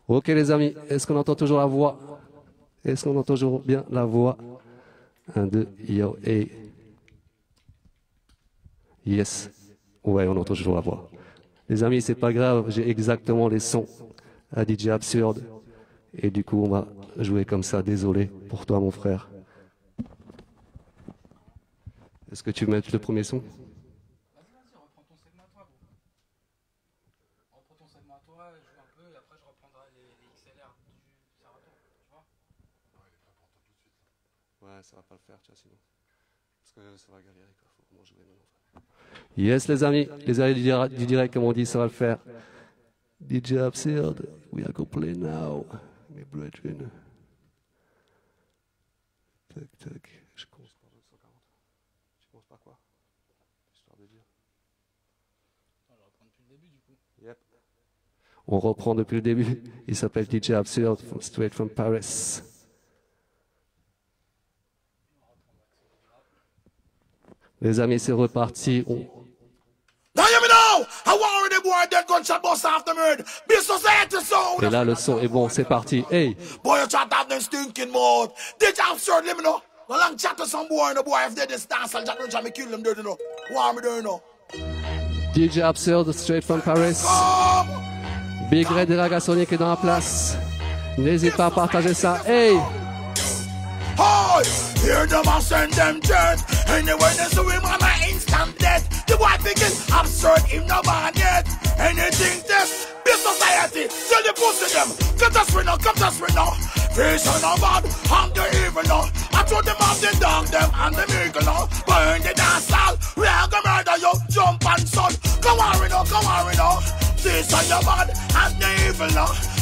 Ok les amis, est-ce qu'on entend toujours la voix? Est-ce qu'on entend toujours bien la voix? 1, 2, yo, hey. Yes. Ouais, on entend toujours la voix. Les amis, c'est pas grave, j'ai exactement les sons à DJ Absurde. Et du coup, on va jouer comme ça. Désolé pour toi, mon frère. Est-ce que tu mettre le premier son Ouais, ça va pas le faire, tu vois, sinon. Parce que ça va galérer, quoi. Faut vraiment jouer maintenant. Yes, les amis, les amis du direct, du direct, comme on dit, ça va le faire. DJ Absurde, we are going to play now, mes brethren. Tac, tac, je commence par 240. Tu commences par quoi? Histoire de dire. Yep. On reprend depuis le début. Il s'appelle DJ Absurde, from, straight from Paris. Les amis, c'est reparti. On- Now you me know. I gunshot bust after murder. Be society sound. Et là, le son est bon, c'est parti. Hey? DJ Absurd, straight from Paris. Big Red et Ragasonic est dans la place. N'hésite pas à partager ça. Hey, Hi! Hear them and send them jet. Anyway, they see him on an instant death. The boy begin absurd, him no man yet. Anything test, be society. Tell the pussy them. Get us we now, get us we now. Fish on the bad, and the evil now. I told them off the dog them and the miracle now. Burn the dance hall. We are gonna murder you, jump and son. Come on, we know, come on, we know. This on your bad and the evil now.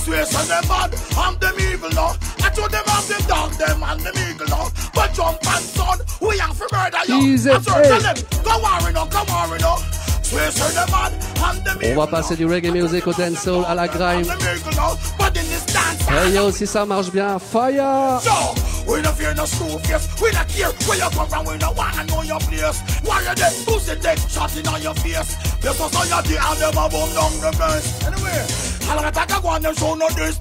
Come on, we know, come on, we know. Swears on them bad, I'm them evil now. I told them I'm them dog, them and them eagle now. But jump and son, we have to murder you. Easy, I told hey. them, come on, we know, come on, we know. Swears on va passer du reggae music au dancehall à la grime. Hey yo, si ça marche bien, fire! We no fear no screw face, we care where you come from, wanna know your place. Why you dead, shot on society and down the place. Anyway, this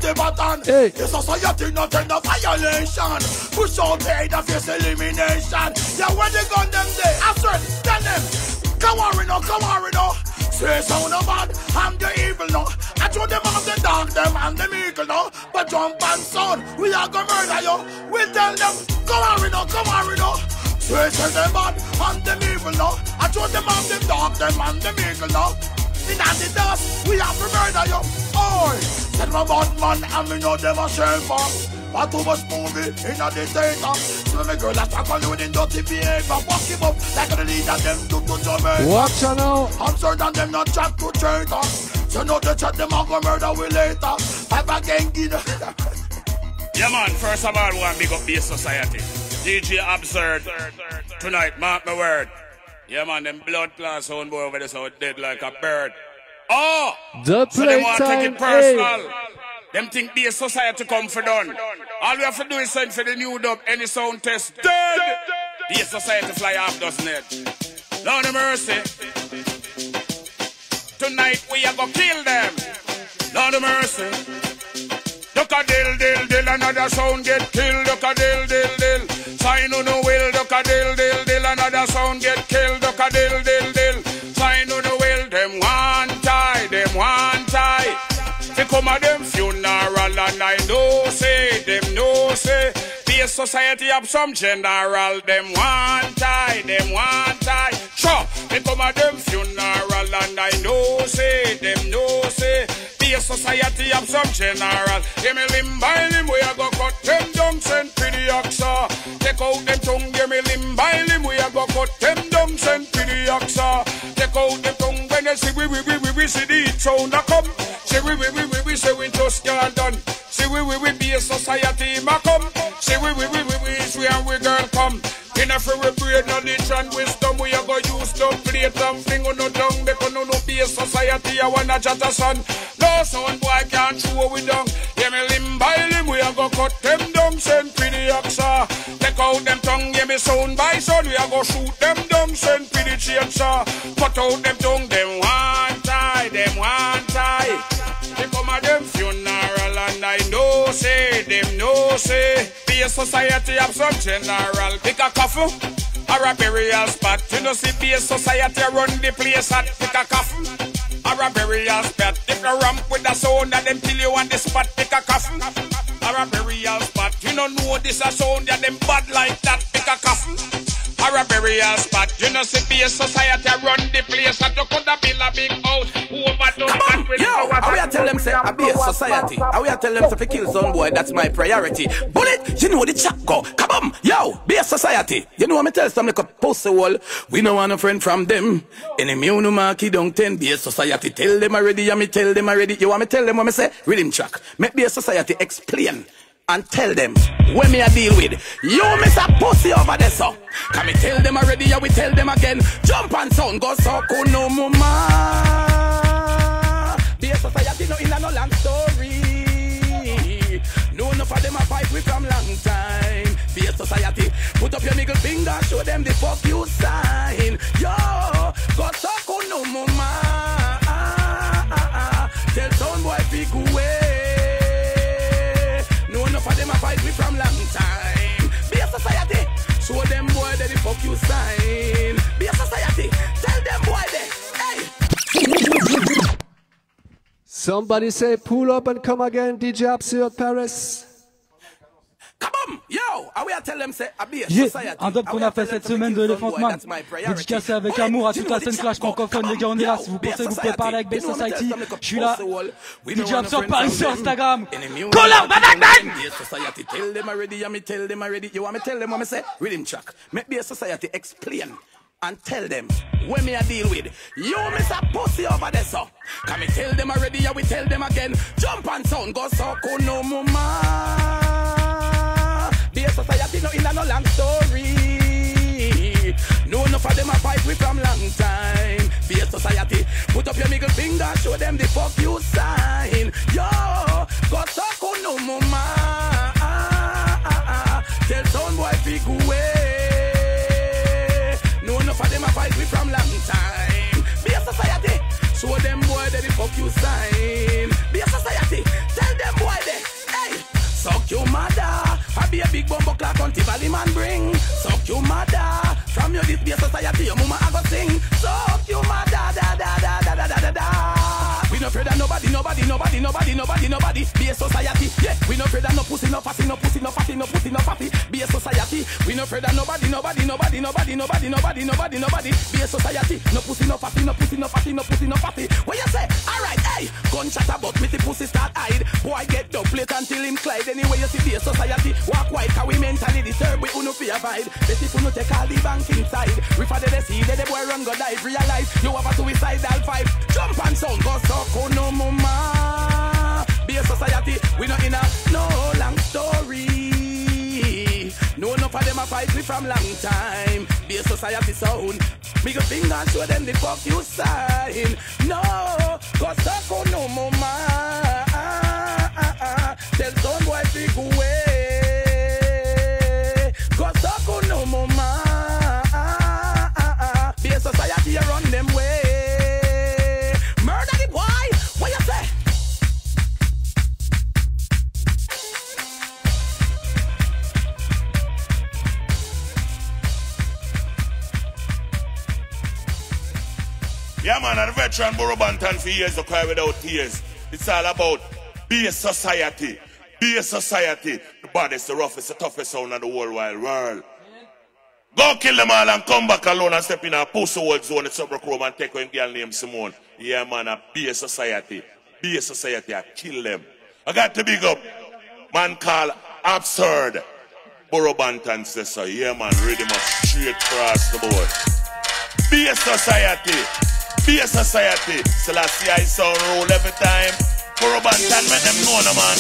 the violation. Push out the face elimination. Yeah, when they gun them day, after tell them, come on, we come on, we know. Say sound no bad, I'm the evil no. I told them I'm the dog, them and the eagle no. But jump and sound, we are gonna murder you. We tell them, come on, we know, come on, we know. Say say them bad, and them evil no. I told them I'm the dog, them and the eagle no. In the dust, we have to murder you. Oi, tell my bad man, and me know them a shame for. But too much movie in a the theater. So me girl that talk on you in dirty behavior. Fuck him up like the leader them do to Jamaica. Watch out now! I'm certain them not chat to traitor. So no they chat them and go murder we later. Have a gang in Yeah, man, first of all, one big up Bass Society. DJ Absurd. Tonight, mark my word. Yeah, man, them blood class sound boy over there so dead like a bird. Oh! The So them want to take playtime, it personal. hey! Them think Bass Society come for done. All we have to do is send for the new dub, any sound test. Dead! Bass Society fly off, doesn't it? Lord of mercy. Tonight we are gonna kill them. Lord of mercy. Duck a dill dill dill, another sound get killed. Duck a dill dill dill. Sign on the will. Duck a dill dill dill, another sound get killed. Duck a dill dill dill. Sign on the will. Them one They come at them funeral and I know say them no say. A society have some general. Them one tie, them one tie. Sure, they come at them funeral and I know say them no say. A society of some general. Give me limb by limb, we a go cut them down, send to the oxa. Take out them tongue, give me limb by limb, we a go cut them down, send to the oxa. Take out them tongue when they see we we we we we see the sound a come. See we we we we we say we just can't done. See we we we be a society ma come. See we we we we we we and we girl come. In a free brain knowledge and wisdom we a go use them plate and fling on no down because no no a society I chat a son. No son boy can't show we down. Yeah me limb by limb we a go cut them down send for the oxa. Take out them tongue yeah me sound by sound we a go shoot them down send for the chainsaw. Cut out them tongue them one tie them one tie. They come at them funeral Know say them no say be a society have some general pick a coffin or a burial spot. You know see be a society run the place at pick a coffin or a burial spot. If you ramp with a sound and them kill you on the spot, pick a coffin or a burial spot. You don't know this a sound that them bad like that, pick a coffin or a burial spot. You know, see, be a society run the place. That you could have built a big house. Overdone with Yo. I will tell them say I be a society. I will tell them to kill some boy, that's my priority. Bullet, you know the chat go. Come on, yo, be a society. You know what me tell some like a pussy wall. We no want a friend from them. Me no marky don't ten. Be a society. Tell them already, yeah me tell them already. You want me tell them what me say? Rhythm track. Make be a society explain and tell them when me I deal with. You miss a pussy over there, so. Can me tell them already, yeah, we tell them again. Jump and sound, go so cool, no mama. Be a society, no in a no long story. No enough of them a fight with from long time. Be a society, put up your middle finger, show them the fuck you sign. Yo, go so cool, no mama. From long time. Be a society. Show them boy that the fuck you sign. Be a society. Tell them boy that. Hey. Somebody say pull up and come again, DJ Absurd Paris. Come Yo! I will tell them say, I be a Yeah, society? un dub I qu'on will a fait cette semaine de Elephant Man. Dédicacé avec amour à toute la scène clash francophone, les gars, on est là. on, Si vous pensez que vous society. préparez avec Best Society, je suis là. DJ don't want a Absurd friend Paris sur. Instagram. Be a society. Tell them already, tell them already. You want me tell them what me say? Rhythm track. Make be a society explain and tell them when me I deal with. You miss a pussy over there, so. Can me tell them already, yeah, we tell them again. Jump and sound, go so cool, no mama. A society, no in a no long story. No enough of them a fight with from long time. Be a society, put up your middle finger, show them the fuck you sign. Yo, go so cool, no mama. Tell some boy way. No enough of them a fight with from long time. Be a society, show them boy that the fuck you sign. Be a society, Suck your mother. I be a big bumbo clock on Tivoli man bring. Suck your mother. From your display society, your mama I go sing. Suck your mother. Da da da da da da da da. We no afraid of nobody, nobody, nobody, nobody, nobody, nobody. Be a society, yeah. We no afraid of no pussy, no fatty, no pussy, no fatty, no pussy, no fatty. Be a society. We no afraid of nobody, nobody, nobody, nobody, nobody, nobody, nobody, nobody. Be a society. No pussy, no fatty, no pussy, no fatty, no pussy, no fatty. What you say? Alright, hey. Gunshot about me, the pussy start hide. Boy get double plate until him Clyde. Anyway, you see be a society. Walk white, cause we mentally disturbed. We uno fear vibe. Bet if you no take all the bank inside. Refer the see the boy run go dive. Realize you have a suicidal vibe. Jump and sound, go so cool, no mama. Be a society, we not in a no long story. No enough of them a fight we from long time. Be a society sound. Me go finger show them the fuck you sign. No, so cool, no mama. Yeah, man, the veteran Burro Banton for years to cry without tears. It's all about be a society. Be a society. The baddest, the roughest, the toughest sound in the whole wide world. Go kill them all and come back alone and step in a pussy world zone at Subrachrome and take one girl named Simone. Yeah, man, a be a society. Be a society. I kill them. I got to big up. Man called Absurd. Burro Banton says so. Yeah, man, read him up straight across the board. Be a society. Be a society. Selassie I sound rule every time. For a bantan, make them know no man.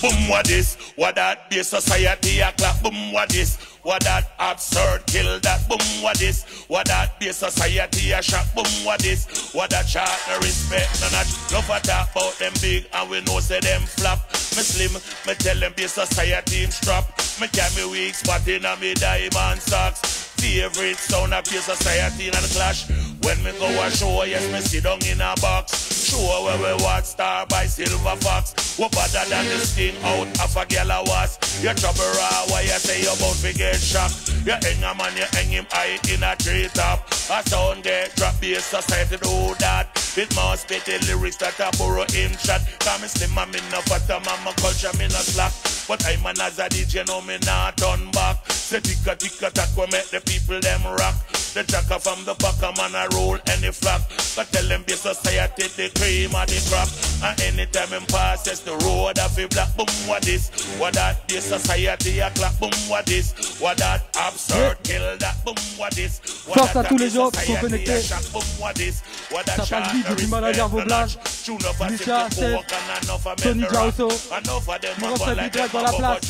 Boom, what this? What that? Be society a clap. Boom, what this? What that? Absurd, kill that. Boom, what this? What that? Be society a shot. Boom, what this? What that? Chart no respect, no not. Love a talk about them big and we know say them flop. Me slim, me tell them be society him strap. Me carry weak spot in a me diamond socks. Favorite sound of peer society in the clash. When me go a show, yes, me sit down in a box. Show where we watch star by Silver Fox. What better than the skin out of a girl a was. You trouble raw, why you say you about to get shocked. You hang a man, you hang him high in a tree top. A sound get drop, be society do that. It must be the lyrics that I borrow in chat. Come slim, I'm in no bottom, I'm a culture, me no slack. But I'm an as a DJ, no me not turn back. Say ticka ticka tack, we make the people them rock. The jacker from the back, I'm on a roll any flock. But tell them be society, the cream of the crop. And anytime him passes the road, I feel black. Boom, what this? What that? The society, a clap. Boom, what this? What that? Absurd, kill that. Boom, what this? What Force à tous les gens qui sont a connectés. Ça passe vite, j'ai du mal à lire vos blagues. Lucas, Steph, Tony reflet du dread dans la place.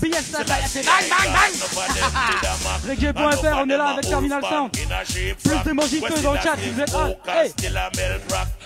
BS Society, bang, bang, bang Reggae.fr, on est là avec Terminal Sound. Plus d'émojis que dans le chat vous êtes hot. Hey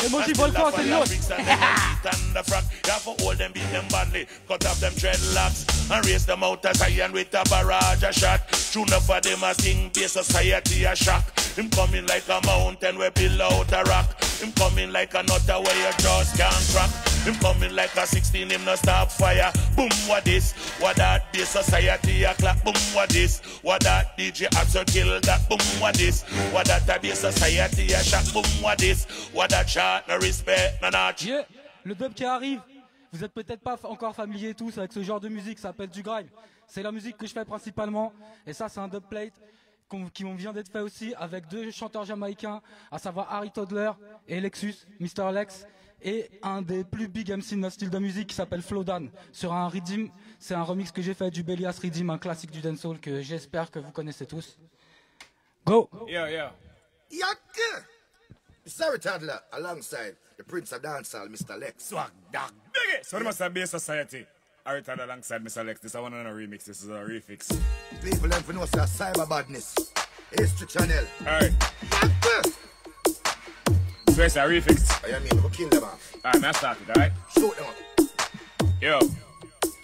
Emoji Le nôtre. and the frack. You have to hold them, beat them badly, cut off them dreadlocks, and raise them out as iron with a barrage a shot. True enough for them a sing, base society a shock. Him coming like a mountain where build out a rock. Him coming like a nutter where you just can't crack. Him coming like a 16, him no stop fire. Boom, what this? What that? Base society a clap. Boom, what this? What that? DJ Axel kill that? Boom, what this? What that? A base society a shock. Boom, what this? What that shot? No respect, no notch. Yeah. Le dub qui arrive, vous êtes peut-être pas encore familiers tous avec ce genre de musique, ça s'appelle du grime. C'est la musique que je fais principalement, et ça c'est un dub qui vient d'être fait aussi avec deux chanteurs jamaïcains, à savoir Harry Toddler et Lexus, Mr. Lex, et un des plus big MC de notre style de musique qui s'appelle Flowdan, sur un Redeem, c'est un remix que j'ai fait du Belias Redeem, un classique du dancehall que j'espère que vous connaissez tous. Go Yeah, yeah. Yakka! Sorry, Toddler, alongside the Prince of Dancehall, Mr. Lex. Swag dog. So Society. Retired alongside Mr. Lex. This is one on a remix. This is a refix. People for know say cyber badness. History channel. Alright. So it's a refix. I mean, we kill them off. Alright, man, I started, alright? Shoot them up. Yo.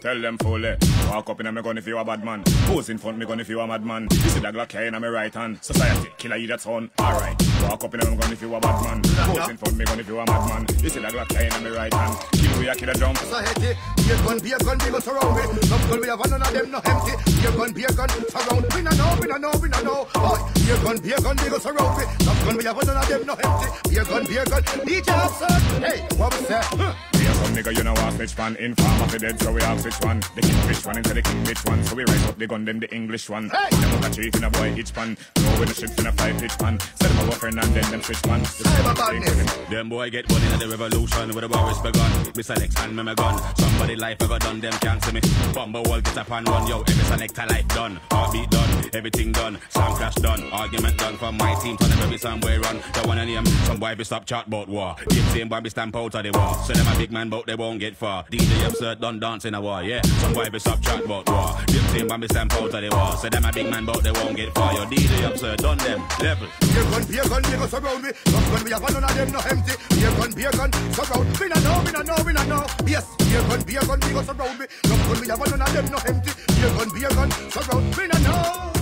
Tell them fully. Eh. Walk up in a me gun if you a bad man. Pose in front me gun if you a mad man. This is the Glock here in my right hand. Society, killer you that's on. Alright. Walk up in a me gun if you a bad man. Pose in front me gun if you a mad man. This is the Glock here in my right hand. Kill we a killer jump. Society, be a gun, be a gun, be gun surround me. Some gun we have none of them no empty. Be a gun, be a gun surround. We no know, we no know, we no know. Oh, be a gun, be a gun, be gun surround me. Some gun we have none of them no empty. Be a gun, be a gun. DJ Absurd. Hey, what we say? Huh. We some nigga, you know what which one. Inform of the dead, so we ask which one. The king which one into the king which one. So we rise up the gun, them the English one. Hey! Them up a chief in a boy each pan. Go with the ship in a five pitch pan. Send them a friend and then them switch pan. Cyber badness. Them boy get money in the revolution with a Boris begun. Mr. Lex hand me my gun. Somebody life ever done, them can't see me. Bumble wall get up and run, yo. Every selector life done. Heartbeat done, everything done. Sound crash done, argument done from my team. Turn every somewhere run. Don't wanna name some boy be stop chat about war. Give same boy be stamp out of the war. So them a big man but they won't get far. DJ absurd done dance in a war, yeah. Some boy be stop chat about war. Give same boy be stamp out of the war. So them a big man but they won't get far. Yo DJ absurd done them level. Be a gun, be a gun, a gun surround me. Some gun we have none of them no empty. Be a gun, be a gun surround. We no know, we no know, we no know. Yes, be a gun, be a gun, a gun surround me. Some gun we have none of them no empty. Be a gun, be a gun surround. We no know.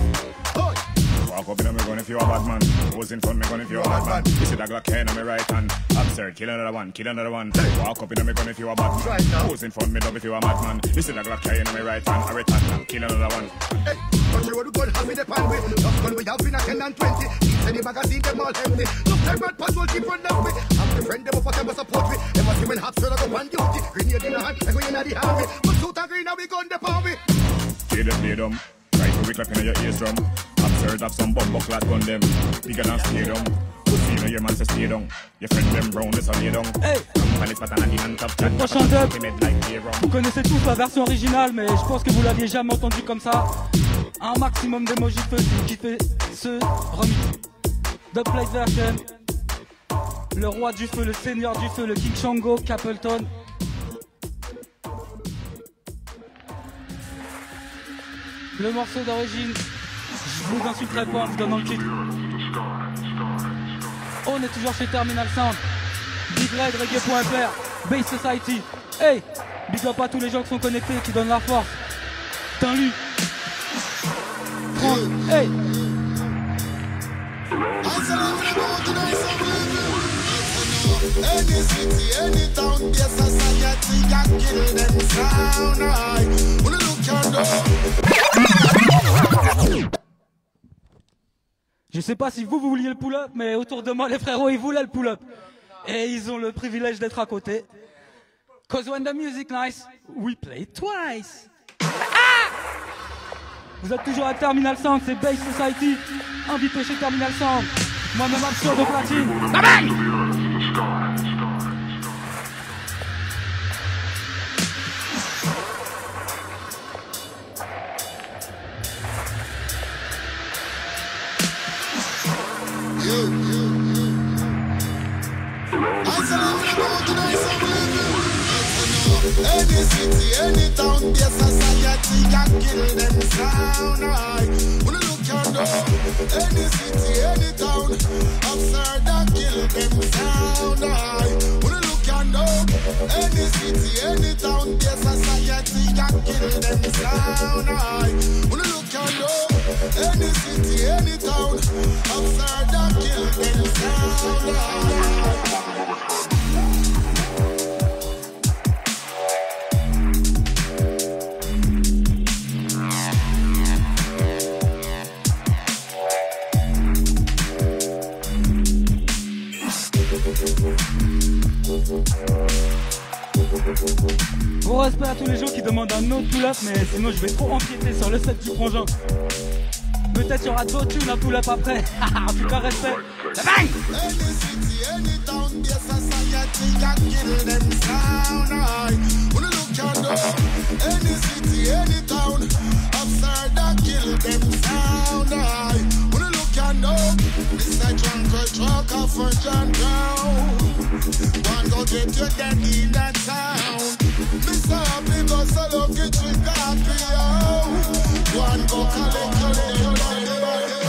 Walk up in a me gun if you a bad man. Pose in front me gun if you a bad man. This is the Glock here in my right hand. Absurd, kill another one, kill another one. Walk up in a me gun if you a bad man. Right now. Pose in front me dub if you a mad man. This is the Glock here in my right hand. I return, kill another one. Hey, but you the gun have me the pan with. Some gun we have been a 10 and 20. Each any magazine them all empty. Look time red patrol keep run down me. I'm the friend them for them support me. Them a when hot straight go on duty. Grenade in the hand, I go in the army. But shoot and green we gun the power me. Play the play them. Rifle we clapping on your eardrum. Absurd have some bumbo clad gun them. Bigger than stadium. Pussy no your man say stay down. Your friend them brown this on lay down. Hey Palace pattern and the hand top chat. prochain dub. Timid like play wrong. Vous connaissez tous la version originale, mais je pense que vous l'aviez jamais entendu comme ça. Un maximum d'emojis feu qui fait ce remix. The Plate Version. Le roi du feu, le seigneur du feu, le King Shango, Capleton. Le morceau d'origine, je vous insulterai pas en vous donnant le titre. On est toujours chez Terminal Sound. Big Red, Reggae.fr, Base Society. Hey, big up à tous les gens qui sont connectés, qui donnent la force. T'as. Franck, hey. Any city, any town, be a society, can kill them sound. Aye, wanna look yonder. Je sais pas si vous, vous vouliez le pull-up, mais autour de moi, les frérots, ils voulaient le pull-up. Et ils ont le privilège d'être à côté. Cause when the music nice, we play twice. Ah Vous êtes toujours à Terminal Sound, c'est Bass Society. Invité chez Terminal Sound. Moi-même absurde de platine. Bye bye Any city, any town, their society can kill them sound. I wanna look and know. Any city, any town, absurd and kill them sound. I wanna look and know. Any city, any town, their society can kill them sound. I wanna look and know. Any city, any town, absurd and kill them sound. I Gros respect à tous les gens qui demandent un autre pull-up, mais sinon je vais trop empiéter sur le set du frangin. Peut-être il y aura d'autres tunes à pull-up après. en tout cas, respect. Bang Any city, any town, them sound. I wanna look and know. This a drunk truck off a John Brown. One go get you dead in that town. Mr. Happy go so lucky trick happy yo. One go collect your little body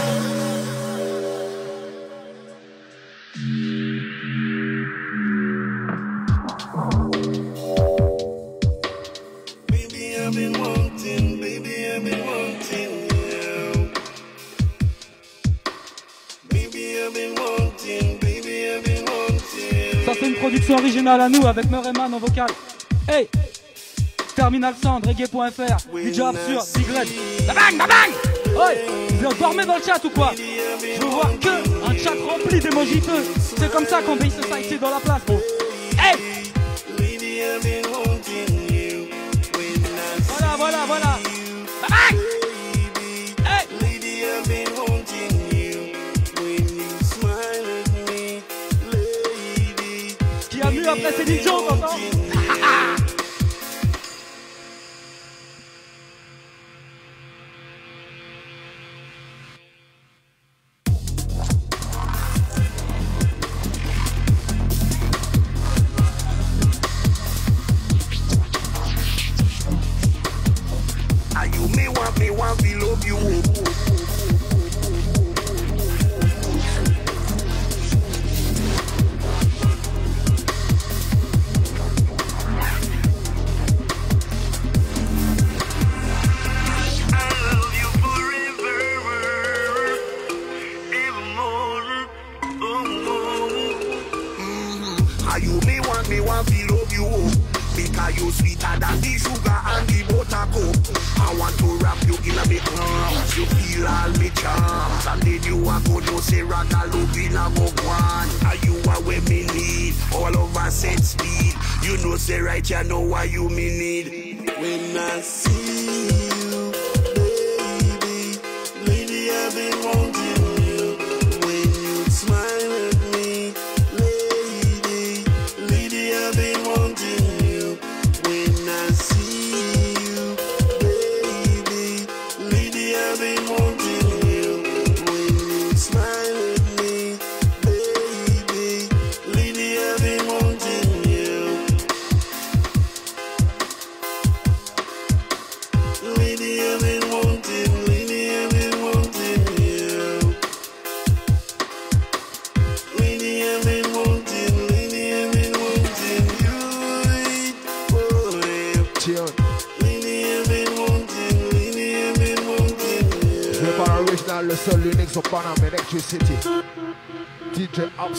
Ça c'est une production originale à nous avec Murrayman en vocal. Hey Terminal Sound, reggae.fr, DJ Absurde, Big Red. La bang, la bang Oi Vous dans le chat ou quoi? Je veux voir que un chat rempli d'émojis feu. C'est comme ça qu'on veille Society dans la place, bro. Hey Voilà, voilà, voilà. Qui a mieux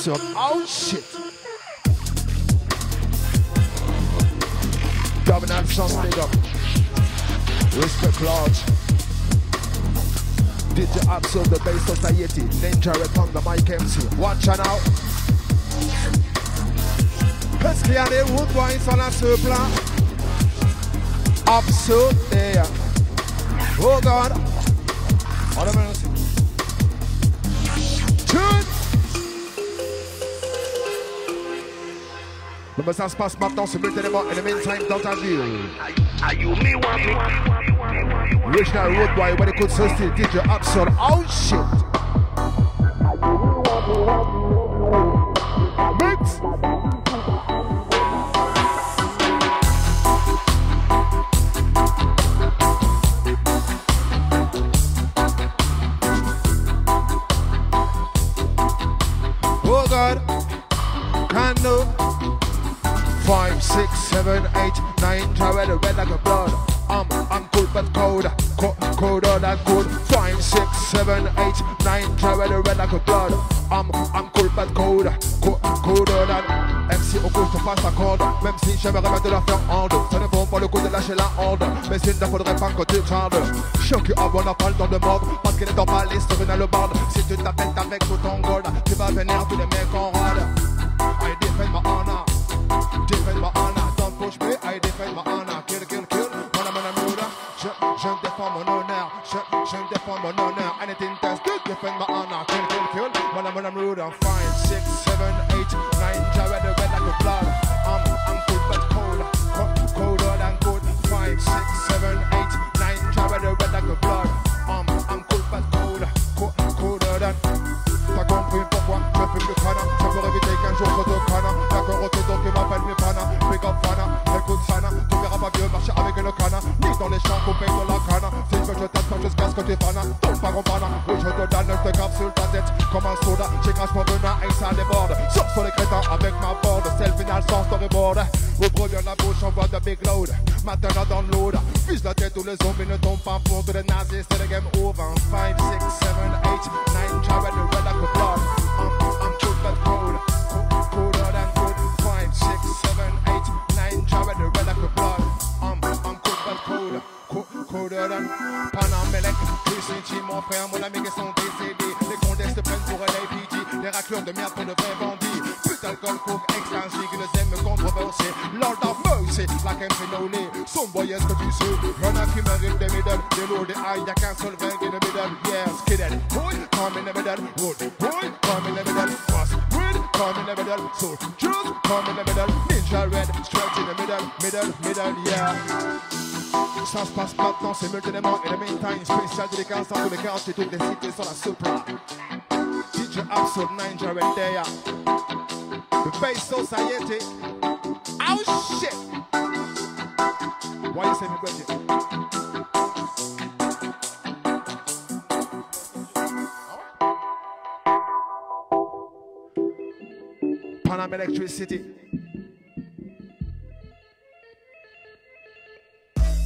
DJ Absurd. Oh shit. Dominant Sound Big Up. Respect large. DJ Absurd, the Bass Society? Ninja Red on the mic MC. One channel. Est-ce qu'il y a des routes boys sur la ce plan? Absolutely. Oh God. Oh, the mercy. Comment ça se passe maintenant simultanément in the meantime dans ta ville? Original road boy when it could still DJ Absol. Oh shit. Seven, eight, nine, red, red like a blood. I'm, I'm cool but cold, Co- colder than cold. Five, six, seven, eight, nine, red, red like a blood. I'm, I'm cool but cold, Co- colder than. MC au coup je passe la corde, même si j'aimerais bien de la faire en deux. Ça ne vaut pas le coup de lâcher la horde, mais il ne faudrait pas que tu tardes. Chiant que avant n'a pas le temps de mordre, parce qu'elle est dans ma liste, venez le. Si tu t'appelles avec tout ton gold, tu vas venir tous les mecs en rade. I defend my honor. Kill, man, man, I'm ruder. Five, six, seven, eight, nine, Jared, the red like a blood. Pana, oui je te donne, je te grappe sur ta tête Comme un soda, j'écrase mon venin et ça déborde Sors sur les crétins avec ma board C'est le final sans storyboard Ouvre bien la bouche, envoie de big load Maintenant download Vise la tête où les zombies ne tombent pas pour tous les nazis C'est le game over 5, 6, 7, 8, 9, Jared, the red like a blood Tricinchi, mon ami qui sont décédés Les condés se prennent pour LAPD Les raclures de merde pour de vrais bandits. Putain d'alcool, coke, ecstasy les aiment controversés Lord of mercy, like MC Nolé Son boy, est-ce que tu sais Y'en a qui méritent des middle Des lourds, des high, y'a qu'un seul vague in the middle Yeah, skidded Boy, come in the middle. Road, boy, come in the middle. Cross, weed, come in the middle. Soul, juice, come in the middle. Ninja red, straight in the middle. Middle, middle, yeah ça se passe maintenant, c'est simultanément et le meantime spécial dédicace dans tous les quartiers, toutes les cités sur la Supra. DJ Absol, Ninja Daya. The Face Society. Oh shit! Why you say me budget? Panam Electricity.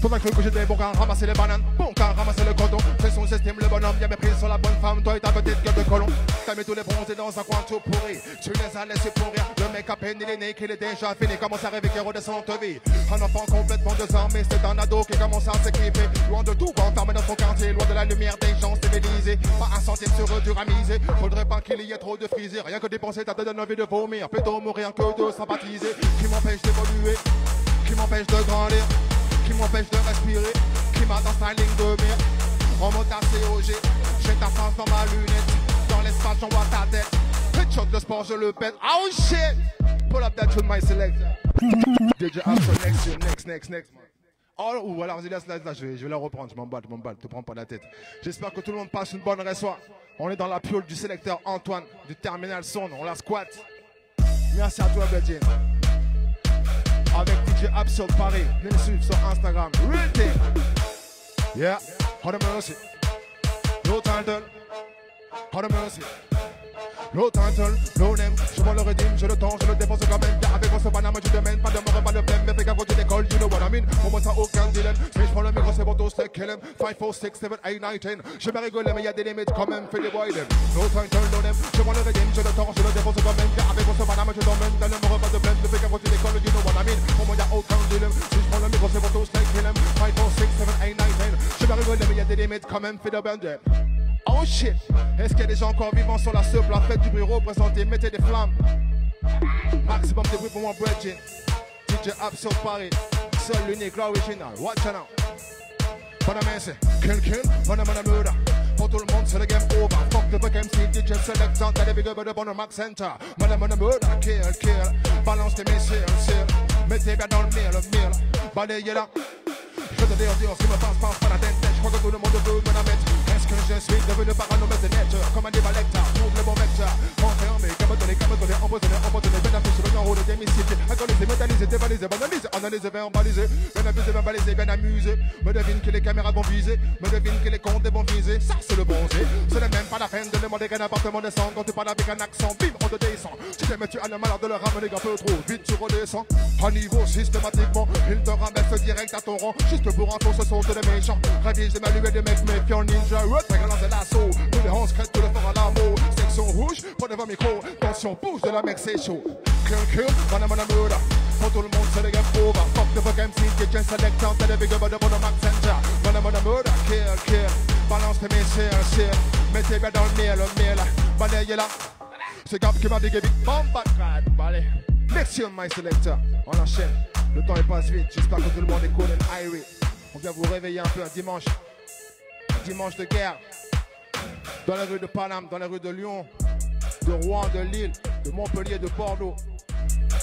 Cru que j'étais bon qu'à ramasser les bananes, bon ramasser le coton. Fais son système, le bonhomme, y'a mépris sur la bonne femme, toi et ta petite gueule de colon. T'as mis tous les bronzés dans un coin tout pourri. Tu les as laissés pourrir. Le mec à peine il est né, qu'il est déjà fini. Commence à rêver qu'il redescend ta vie? Un enfant complètement désarmé, c'est un ado qui commence à s'équiper. Loin de tout, enfermé dans son quartier, loin de la lumière des gens civilisés. Pas un centime sur eux dur à miser. Faudrait pas qu'il y ait trop de frisés. Rien que dépenser, t'as donné envie de vomir. Plutôt mourir que de sympathiser. Qui m'empêche d'évoluer, qui m'empêche de grandir qui m'empêche de respirer, qui m'a dans sa ligne de mire. En mode ACOG, j'ai ta face dans ma lunette. Dans l'espace, j'envoie ta tête. Headshot de sport, je le pète. Oh shit! Pull up that tune, my selector. DJ Astro, next, next, next, next. Oh, ou alors, laisse, laisse, là, je vais, je vais la reprendre, je m'emballe, je m'emballe, te prends pas la tête. J'espère que tout le monde passe une bonne reçoit. On est dans la piole du sélecteur Antoine, du Terminal Son, on la squatte. Merci à toi, Bedin avec DJ Absol Paris. Venez me suivre sur Instagram. Real. Yeah. How the mercy. No title. How the mercy. No title, no name, je vois le redeem, je le tends, je le défonce quand même. Avec ce paname, tu te pas de mort, pas de blême, mais fais gaffe tu décolles, you know what I mean. Pour moi ça aucun dilemme, si je prends le micro c'est bon tous les kill 'em. 5, 4, 6, 7, 8, 9, 10. Je vais rigoler mais y'a des limites quand même, fais des boy them. No title, no name, je vois le redeem, je le tends, je le défonce quand même. Avec ce paname, je t'emmène, dans le mort, pas de blême, mais fais gaffe tu décolles, you know what I mean. Pour moi y'a aucun dilemme, si je prends le micro c'est bon tous les kill 'em. 5, 4, 6, 7, 8, 9, 10. Je vais rigoler mais y'a des limites quand même, fais. Oh shit, est-ce qu'il y a des gens encore vivants sur la soupe La fête du bruit représenté, mettez des flammes. Maximum de bruit pour mon brethren. DJ Absurde Paris. Seul, l'unique, l'original. Watch out now. Pas de kill kill, pas de man murder. Pour tout le monde, c'est le game over. Fuck the back MC, DJ Selector, t'as des big up de bon Max Center. Man man murder, kill kill. Balance tes missiles. Mettez bien dans le mille, le mille. Balayez là. Je te dis, dis, ce qui me passe, passe pas la tête. Je crois que tout le monde veut me la mettre. Est-ce que je suis devenu paranomètre net Comme un débat lecteur, trouve le bon vecteur. Enfermé, cabotonné, cabotonné, empoisonné, empoisonné. Ben affiché, ben enrôlé, démystifié. Alcoolisé, métallisé, dévalisé, banalisé, analysé, verbalisé. Ben abusé, verbalisé, ben amusé. Me devine que les caméras vont viser. Me devine que les comptes vont viser. Ça, c'est le bon Dieu. Ce n'est même pas la peine de demander qu'un appartement descend. Quand tu parles avec un accent, bim, on te descend. Tu t'aimes, tu as le malheur de le ramener un peu trop vite, tu redescends. À niveau systématiquement, il te ramène direct à ton rang. Juste pour info, ce sont des méchants. Révise m'allumer des mecs méfiants, ninja, route, lancer l'assaut. Tous les 11 crêtes, tout le à l'amour. Section rouge, prenez vos micros. Tension, bouge de la mec, c'est chaud. Kill, kill, mana, mana, murder. Pour tout le monde, c'est le game over. Fuck the fuck MC, your selector. T'as des big up de bon Max Center. Mana, mana, murder, kill, kill. Balance tes missiles, ciel. Mettez bien dans le mille, le mille. Balayez là. C'est Gap qui m'a dit big bomb, back, balai. Merci, my selector. On enchaîne. Le temps il passe vite. J'espère que tout le monde est cool and irate. On vient vous réveiller un peu un dimanche. Un dimanche de guerre. Dans les rues de Paname, dans les rues de Lyon, de Rouen, de Lille, de Montpellier, de Bordeaux.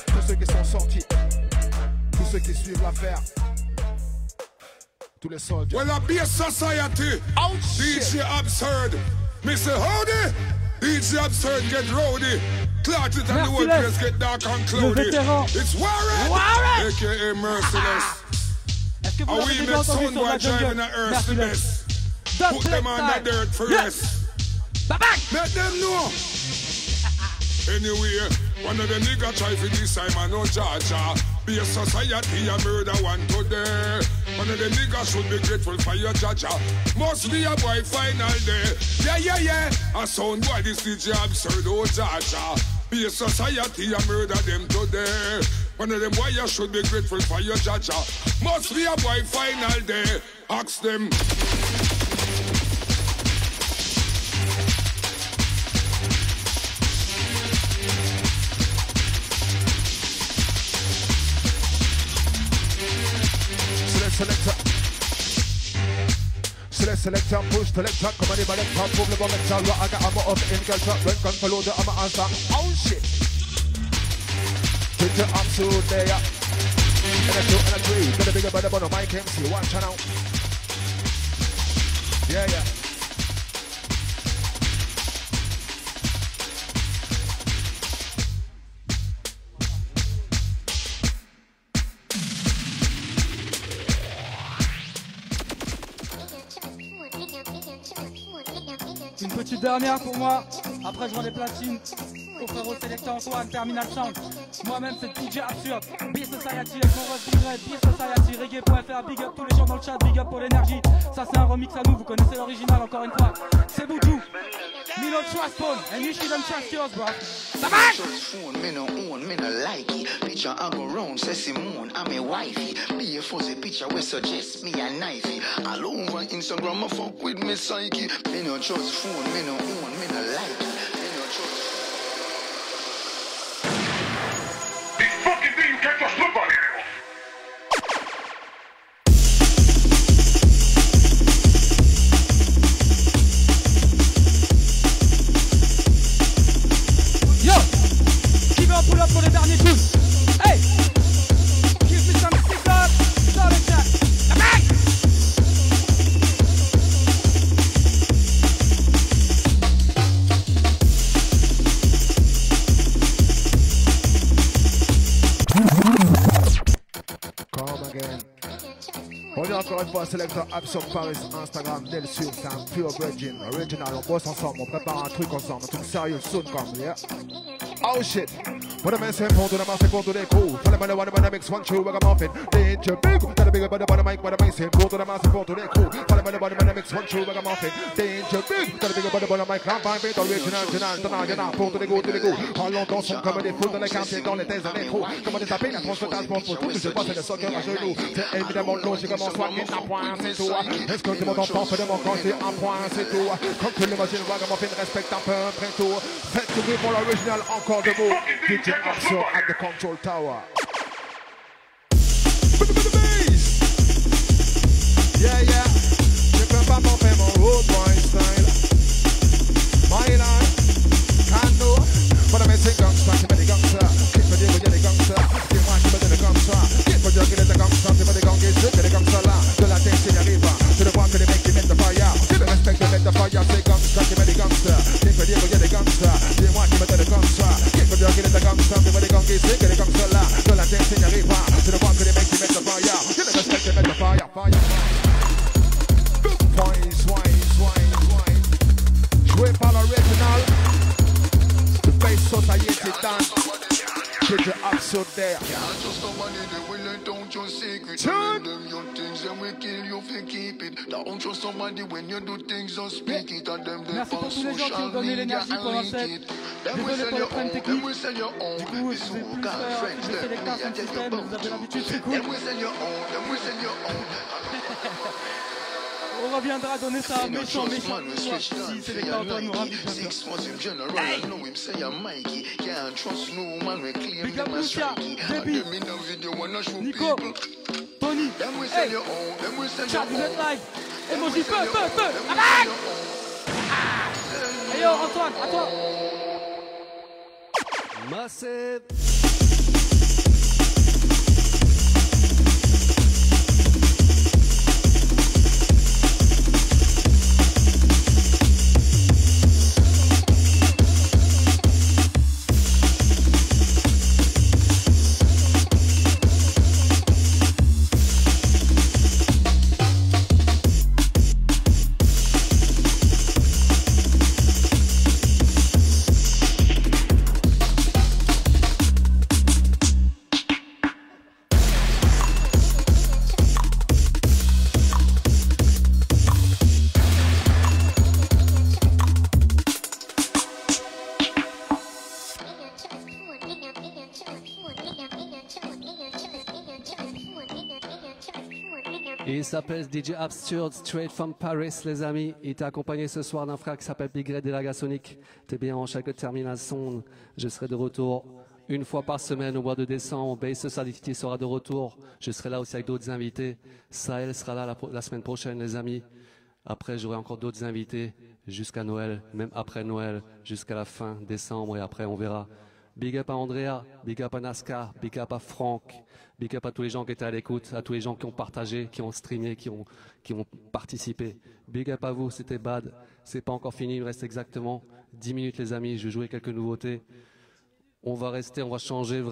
Tous ceux qui sont sortis. Tous ceux qui suivent l'affaire. Tous les soldats. Well, a beer society. DJ Absurd. Mr. Howdy. DJ Absurd get rowdy. It and the whole Merci, place get dark and cloudy. It's Warren. Warren. AKA Merciless. Est-ce que vous we déjà entendu son sur la boy driving jungle a earth Merci, to les- this. Don't Put them on the dirt for Yes. Rest. Let them know. Anyway, one of the nigga try for this time I know Georgia. Be a society, a murder one today. One of the niggas should be grateful for your jaja. Must be a boy final day. Yeah, yeah, yeah. A sound boy, this DJ absurd, oh Georgia. Be a society, a murder them today. One of them boy, you should be grateful for your jaja. Must be a boy final day. Ask them. Selector. Select, selector, push, selector. Come on, the selector, move the bomb, lector. I got ammo of in culture. When gun follow the ammo answer. Oh shit. Put your arms to there. And a two and a three. Got a bigger brother, but no mic MC. Out now. Yeah, yeah. Dernière pour moi. Après, je rends les platines au frérot sélecteur Antoine, Terminal Chant. Moi-même, c'est DJ Absurde. Beer Society avec mon Ross Bigred, Beer Society, reggae.fr. Big up tous les gens dans le chat, big up pour l'énergie. Ça, c'est un remix à nous, vous connaissez l'original encore une fois. C'est Boudou. Mino Trust Phone, and you shouldn't trust yours, bro. Bye Trust phone, me no own, me no like it. Picture I go round, say Simone, I'm a wifey. Be a fuzzy picture, we suggest me a knifey. All over Instagram, I fuck with me psyche. Me no trust phone, me no own, me no like it. Sélecteur Absor Paris, Instagram, c'est un pure virgin, original, on bosse ensemble, on prépare un truc ensemble, un truc sérieux, soon comme, yeah. Oh shit. What a mess, pour tout le monde, c'est pour tous les coups. Pour le monde, one mix, one true, ragamuffin. Danger big, t'as le big, but the mic, what a mess, tout le monde, c'est pour tous les coups. Pour le monde, one mix, one true, ragamuffin. Danger big, t'as le big, but the mic, campagne, bit, original, original, t'en as, y'en a, pour tous les goûts, tous les goûts. En longtemps, sont comme des foules dans les quartiers, dans les dans les trous. Comment tapés, la pour tout, je passe le soccer à genoux. C'est évidemment comment c'est tout. Est-ce que tu m'entends, de mon c'est un point, c'est tout. Comme tu l'imagines, respecte un peu, après tout. De. Axel at the control tower. Yeah, yeah. Kick for the give me the gangster. Give me the gangster, give me the gangster la. De la tête, c'est arriva. To the one que they make you the fire. Give me respect, give me the fire, fire. Wine, wine, wine, wine. Joué par l'original. The Face Society dance. DJ Absurd there. Just somebody that will let down your secret. Tell them your things and we kill you if you keep it. Don't trust somebody when you do things, just speak it. And them they Merci pour on tous les gens qui ont social donné media l'énergie and pendant link cette. it. Them will Désolé sell pour le your problème own, them technique. will sell your own. Du coup, je vais So plus God, faire friends, des them, sélecteurs me, I sans tell you système, vous avez l'habitude, c'est cool. Them will sell your own, them will sell your own. On reviendra donner ça à méchant, méchant. Big up Lucia. And Debbie, Nico. Tony, hey, your vous êtes live. Emoji, feu, feu, feu, attaque. Hey yo, Antoine, à toi. Massive. DJ Absurd, straight from Paris, les amis. Il t'a accompagné ce soir d'un frère qui s'appelle Big Red Delagasonic. T'es bien en chaque termination. Je serai de retour une fois par semaine au mois de décembre. Base Society sera de retour. Je serai là aussi avec d'autres invités. Sahel sera là la, la semaine prochaine, les amis. Après, j'aurai encore d'autres invités jusqu'à Noël, même après Noël, jusqu'à la fin décembre et après, on verra. Big up à Andrea, big up à Nascar, big up à Franck, big up à tous les gens qui étaient à l'écoute, à tous les gens qui ont partagé, qui ont streamé, qui ont, qui ont participé. Big up à vous, c'était bad. C'est pas encore fini, il me reste exactement 10 minutes, les amis. Je vais jouer quelques nouveautés. On va rester, on va changer,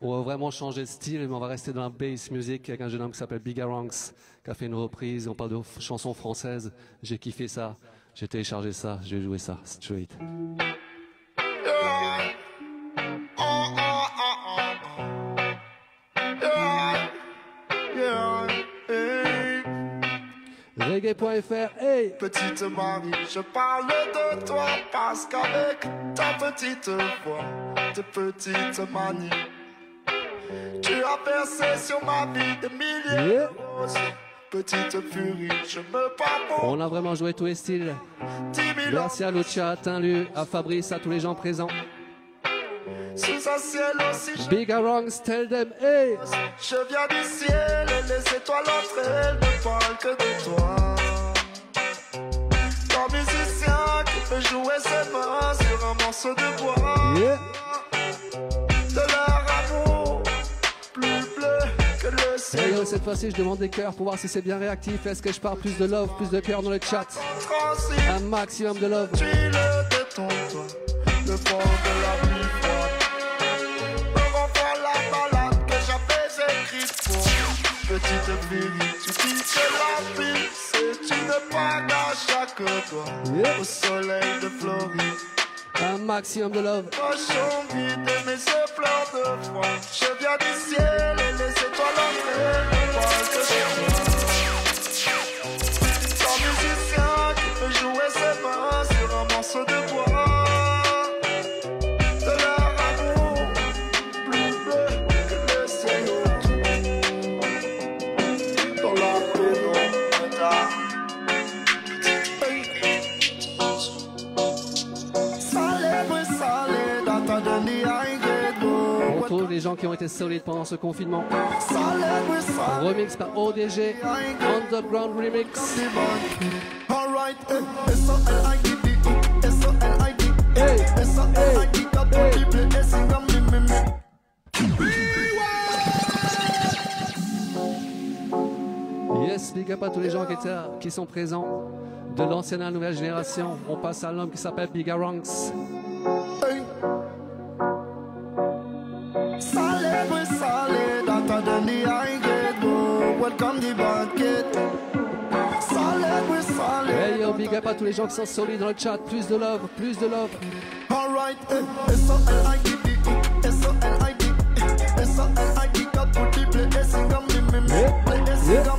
on va vraiment changer de style, mais on va rester dans la bass music avec un jeune homme qui s'appelle Big Ranks, qui a fait une reprise. On parle de chansons françaises. J'ai kiffé ça. J'ai téléchargé ça. Je vais jouer ça straight. Reggae.fr, hey Petite Marie, je parle de toi parce qu'avec ta petite voix, tes petites manies, tu as percé sur ma vie des milliers Yeah. de roses. Petite furie, je me bats pour On a vraiment joué tous les styles. 10 000 Merci à Lucia, à Tinlu, à Fabrice, à tous les gens présents. Sous un ciel aussi. Big Ranks, tell them, hey Je viens du ciel et les étoiles entre elles ne parlent que de toi. Ton musicien qui peut jouer ses mains sur un morceau de bois. Yeah. De leur amour, plus bleu que le Hey ciel. yo, cette fois-ci, je demande des cœurs pour voir si c'est bien réactif. Est-ce que je parle plus de love, plus de cœur dans le chat? Un maximum de love. tu le détends toi, le fond de la pluie petite. Tu dis que la vie, c'est une bague à chaque doigt. Yeah. Au soleil de Floride. Un maximum de love. Pochon vide et mes yeux pleurent de froid. Je viens du ciel et les étoiles entre qui ont été solides pendant ce confinement. Remix par ODG, Underground Remix. Eh, eh. Yes, big up à tous les gens qui, étaient, qui sont présents, de l'ancienne à la nouvelle génération. On passe à l'homme qui s'appelle Bigga the high grade, whoa, welcome the solid. Hey yo, big up à tous les gens qui sont solides dans le chat. Plus de love, plus de love. Alright, eh,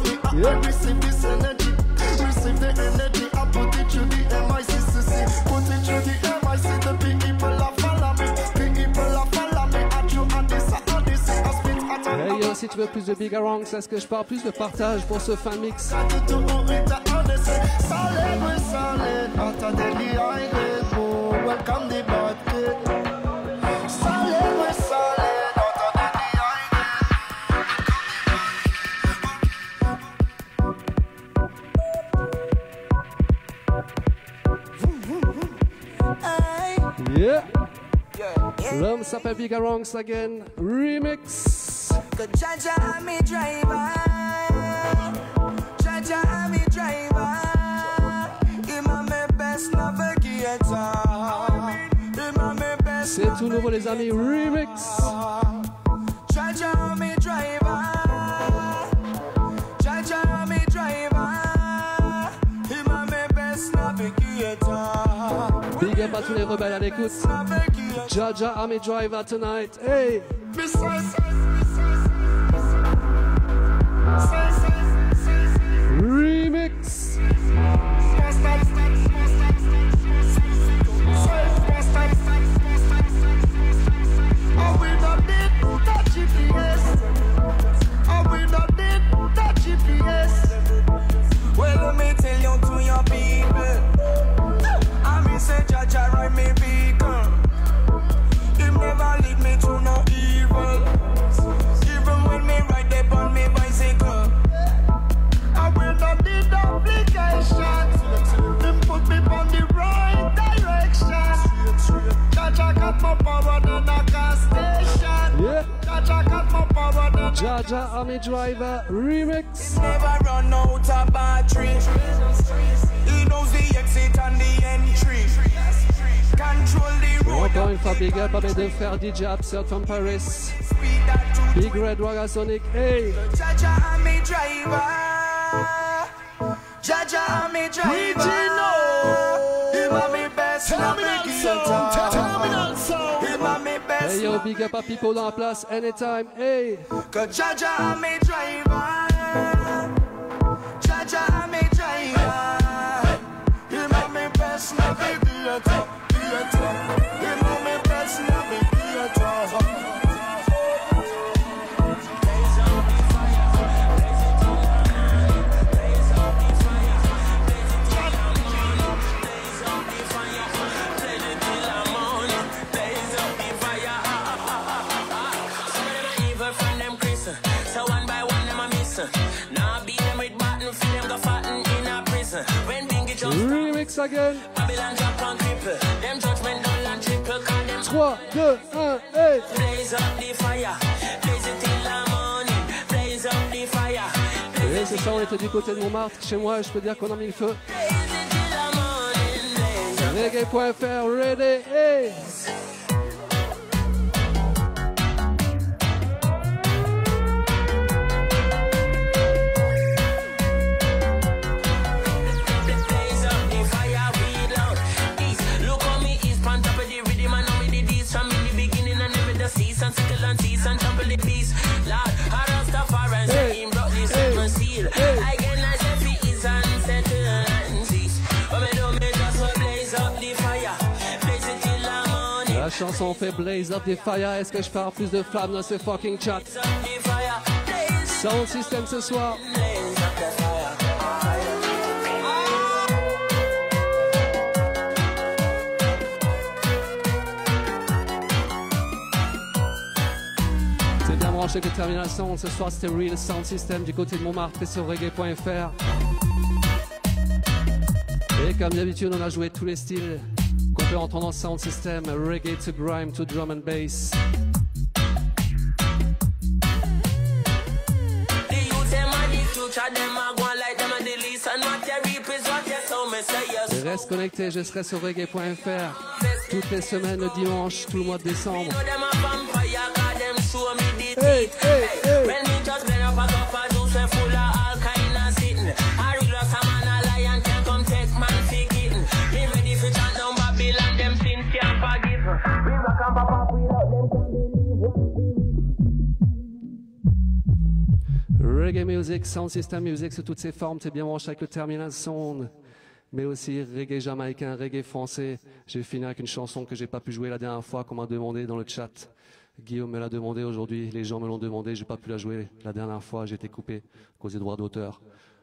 me, I I receive this energy, receive the energy, si tu veux plus de Bigga Ranks, est-ce que je parle plus de partage pour ce fan mix. Yeah. L'homme s'appelle Bigga Ranks again. Remix. Cause Jaja me driver. Jaja me driver. Him a me best navigator. Him a me best C'est tout nouveau les amis. Remix. Jaja me driver. Jaja I'm me driver. Him a me best navigator. Big up à tous les rebelles à l'écoute. Jaja Army Driver tonight. Hey. Jaja Army Driver Remix. Never run out of battery. He knows the exit and the entry. Control the road. Encore une fois, big up à mes deux frères DJ Absurd from Paris. Big Red Waga Sonic. Hey. Jaja me driver. Jaja me driver. Him a me best. Him a me best Hey yo, big up à people la place. Anytime. Hey. Cause Jaja I'm me driver. Call them 3, 2, 1, hey. blaze up the fire. Blaze it till the morning. Blaze up the fire. Et c'est ça, on était du côté de Montmartre. Chez moi, je peux dire qu'on a mis le feu. Reggae.fr, ready, hey. La chanson fait Blaze Up the Fire. Est-ce que je parle plus de flammes dans ce fucking chat? Sound system ce soir. the fire. branché Terminal Sound. Ce soir, c'était Real Sound System du côté de Montmartre et sur reggae.fr. Et comme d'habitude, on a joué tous les styles qu'on peut entendre dans Sound System. Reggae to grime to drum and bass. Reste connecté, je serai sur reggae.fr toutes les semaines le dimanche, tout le mois de décembre. Hey, Reggae music, sound system music sous toutes ses formes, c'est bien branché avec le terminal sound. Mais aussi reggae jamaïcain, reggae français. J'ai fini avec une chanson que j'ai pas pu jouer la dernière fois, qu'on m'a demandé dans le chat. Guillaume me l'a demandé aujourd'hui, les gens me l'ont demandé, j'ai pas pu la jouer la dernière fois, j'ai été coupé cause des droits d'auteur.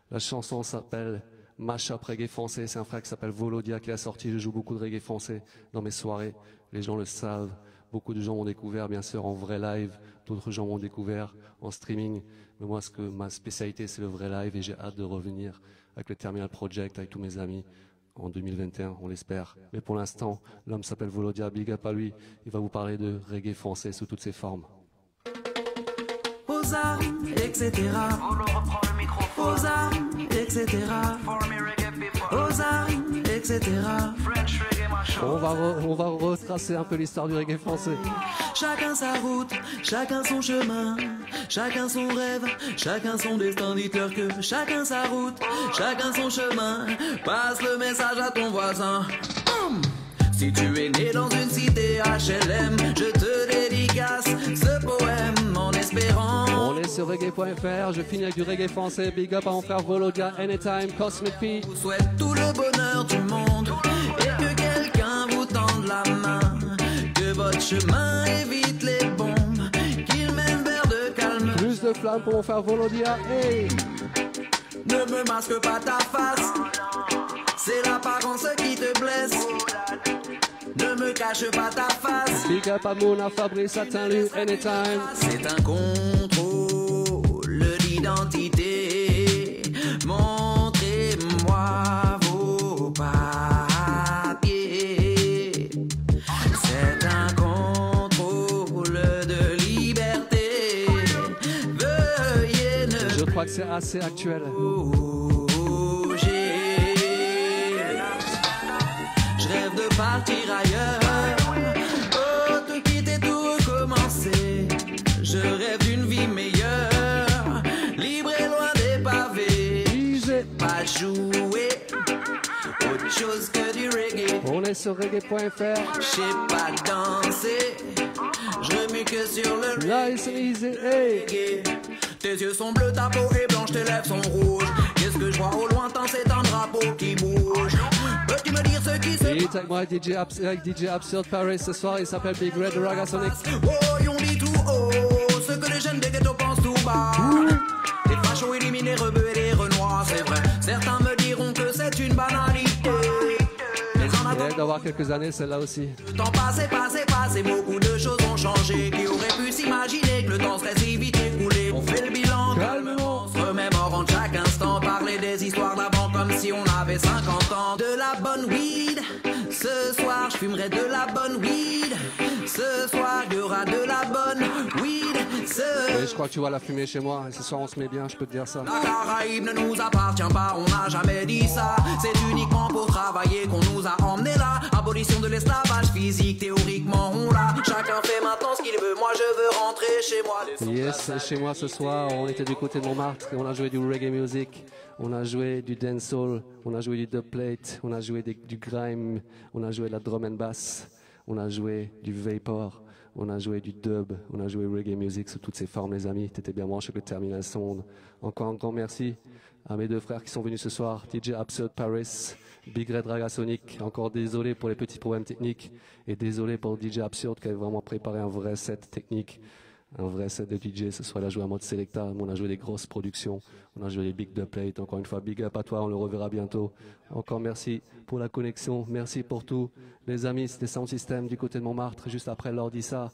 La chanson s'appelle Mashup Reggae français, c'est un frère qui s'appelle Volodia qui l'a sorti, je joue beaucoup de reggae français dans mes soirées, les gens le savent. Beaucoup de gens m'ont découvert, bien sûr, en vrai live. D'autres gens m'ont découvert en streaming. Mais moi, ce que ma spécialité, c'est le vrai live et j'ai hâte de revenir avec le Terminal Project, avec tous mes amis en 2021, on l'espère. Mais pour l'instant, l'homme s'appelle Volodia, big up à lui. Il va vous parler de reggae français sous toutes ses formes. aux armes, etc. Aux armes, etc. Aux armes, etc. On va, re- on va retracer un peu l'histoire du reggae français. Chacun sa route, chacun son chemin, chacun son rêve, chacun son destin. Dites-leur que chacun sa route, chacun son chemin. Passe le message à ton voisin. Hum. Si tu es né dans une cité HLM, je te dédicace ce poème On est sur reggae.fr, je finis avec du reggae français. Big up à mon frère Volodia, Anytime, Cosmic P. souhaite tout le bonheur du monde et que quelqu'un vous tende la main. Que votre chemin évite les bombes, qu'il mène vers de calme. Plus de flammes pour mon frère Volodia. Hey! Ne me masque pas ta face, c'est l'apparence qui te blesse. Cache pas ta face, Big up à Mouna, Fabrice, Atteint-Lu, Anytime. c'est un contrôle d'identité. Montrez-moi vos papiers. C'est un contrôle de liberté. Veuillez ne Je crois que c'est assez actuel. Je rêve de partir ailleurs. Chose que du reggae. On est sur reggae.fr. Je sais pas danser. Je remue que sur le and easy, hey. Tes yeux sont bleus, ta peau est blanche, tes lèvres sont rouges. Qu'est-ce que je vois au lointain, c'est un drapeau qui bouge. Peux-tu me dire ce qui se Il est avec moi DJ, Abs- avec DJ Absurd Paris ce soir, il s'appelle Big Red Ragasonic. Oh, Mais en Elle doit avoir quelques années, celle-là aussi. Le temps passé, passé, passé, beaucoup de choses ont changé. Qui aurait pu s'imaginer que le temps serait si vite écoulé On fait le bilan, calmement, remémore en chaque instant. Parler des histoires d'avant comme si on avait 50 ans. De la bonne weed, ce soir je fumerai de la bonne weed. Ce soir il y aura de la bonne weed. Ce Et je crois que tu vois la fumée chez moi, et ce soir on se met bien, je peux te dire ça. la Caraïbe ne nous appartient pas, on n'a jamais dit ça. C'est uniquement pour travailler qu'on nous a emmenés là. Abolition de l'esclavage physique, théoriquement on l'a. Chacun fait maintenant ce qu'il veut, moi je veux rentrer chez moi. Yes, chez moi ce soir, on était du côté de Montmartre on a joué du reggae music, on a joué du dancehall, on a joué du dubplate, on a joué du grime, on a joué de la drum and bass, on a joué du vapor, on a joué du dub, on a joué reggae music sous toutes ses formes, les amis. T'étais bien branché le terminal sound. Encore un grand merci à mes deux frères qui sont venus ce soir, DJ Absurd Paris, Big Red Ragasonic. Encore désolé pour les petits problèmes techniques et désolé pour DJ Absurd qui avait vraiment préparé un vrai set technique un vrai set de DJ. Ce soir, il a joué en mode Selecta, on a joué des grosses productions, on a joué des big dubplates. Encore une fois, big up à toi, on le reverra bientôt. Encore merci pour la connexion, merci pour tout. Les amis, c'était Sound System du côté de Montmartre, juste après l'Ordissa.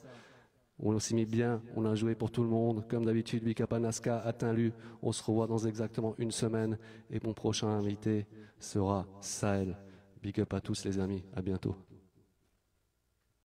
On s'y mis bien, on a joué pour tout le monde. Comme d'habitude, Big Up à Nazca, atteint lu. On se revoit dans exactement une semaine. Et mon prochain invité sera Sahel. Big up à tous les amis, à bientôt.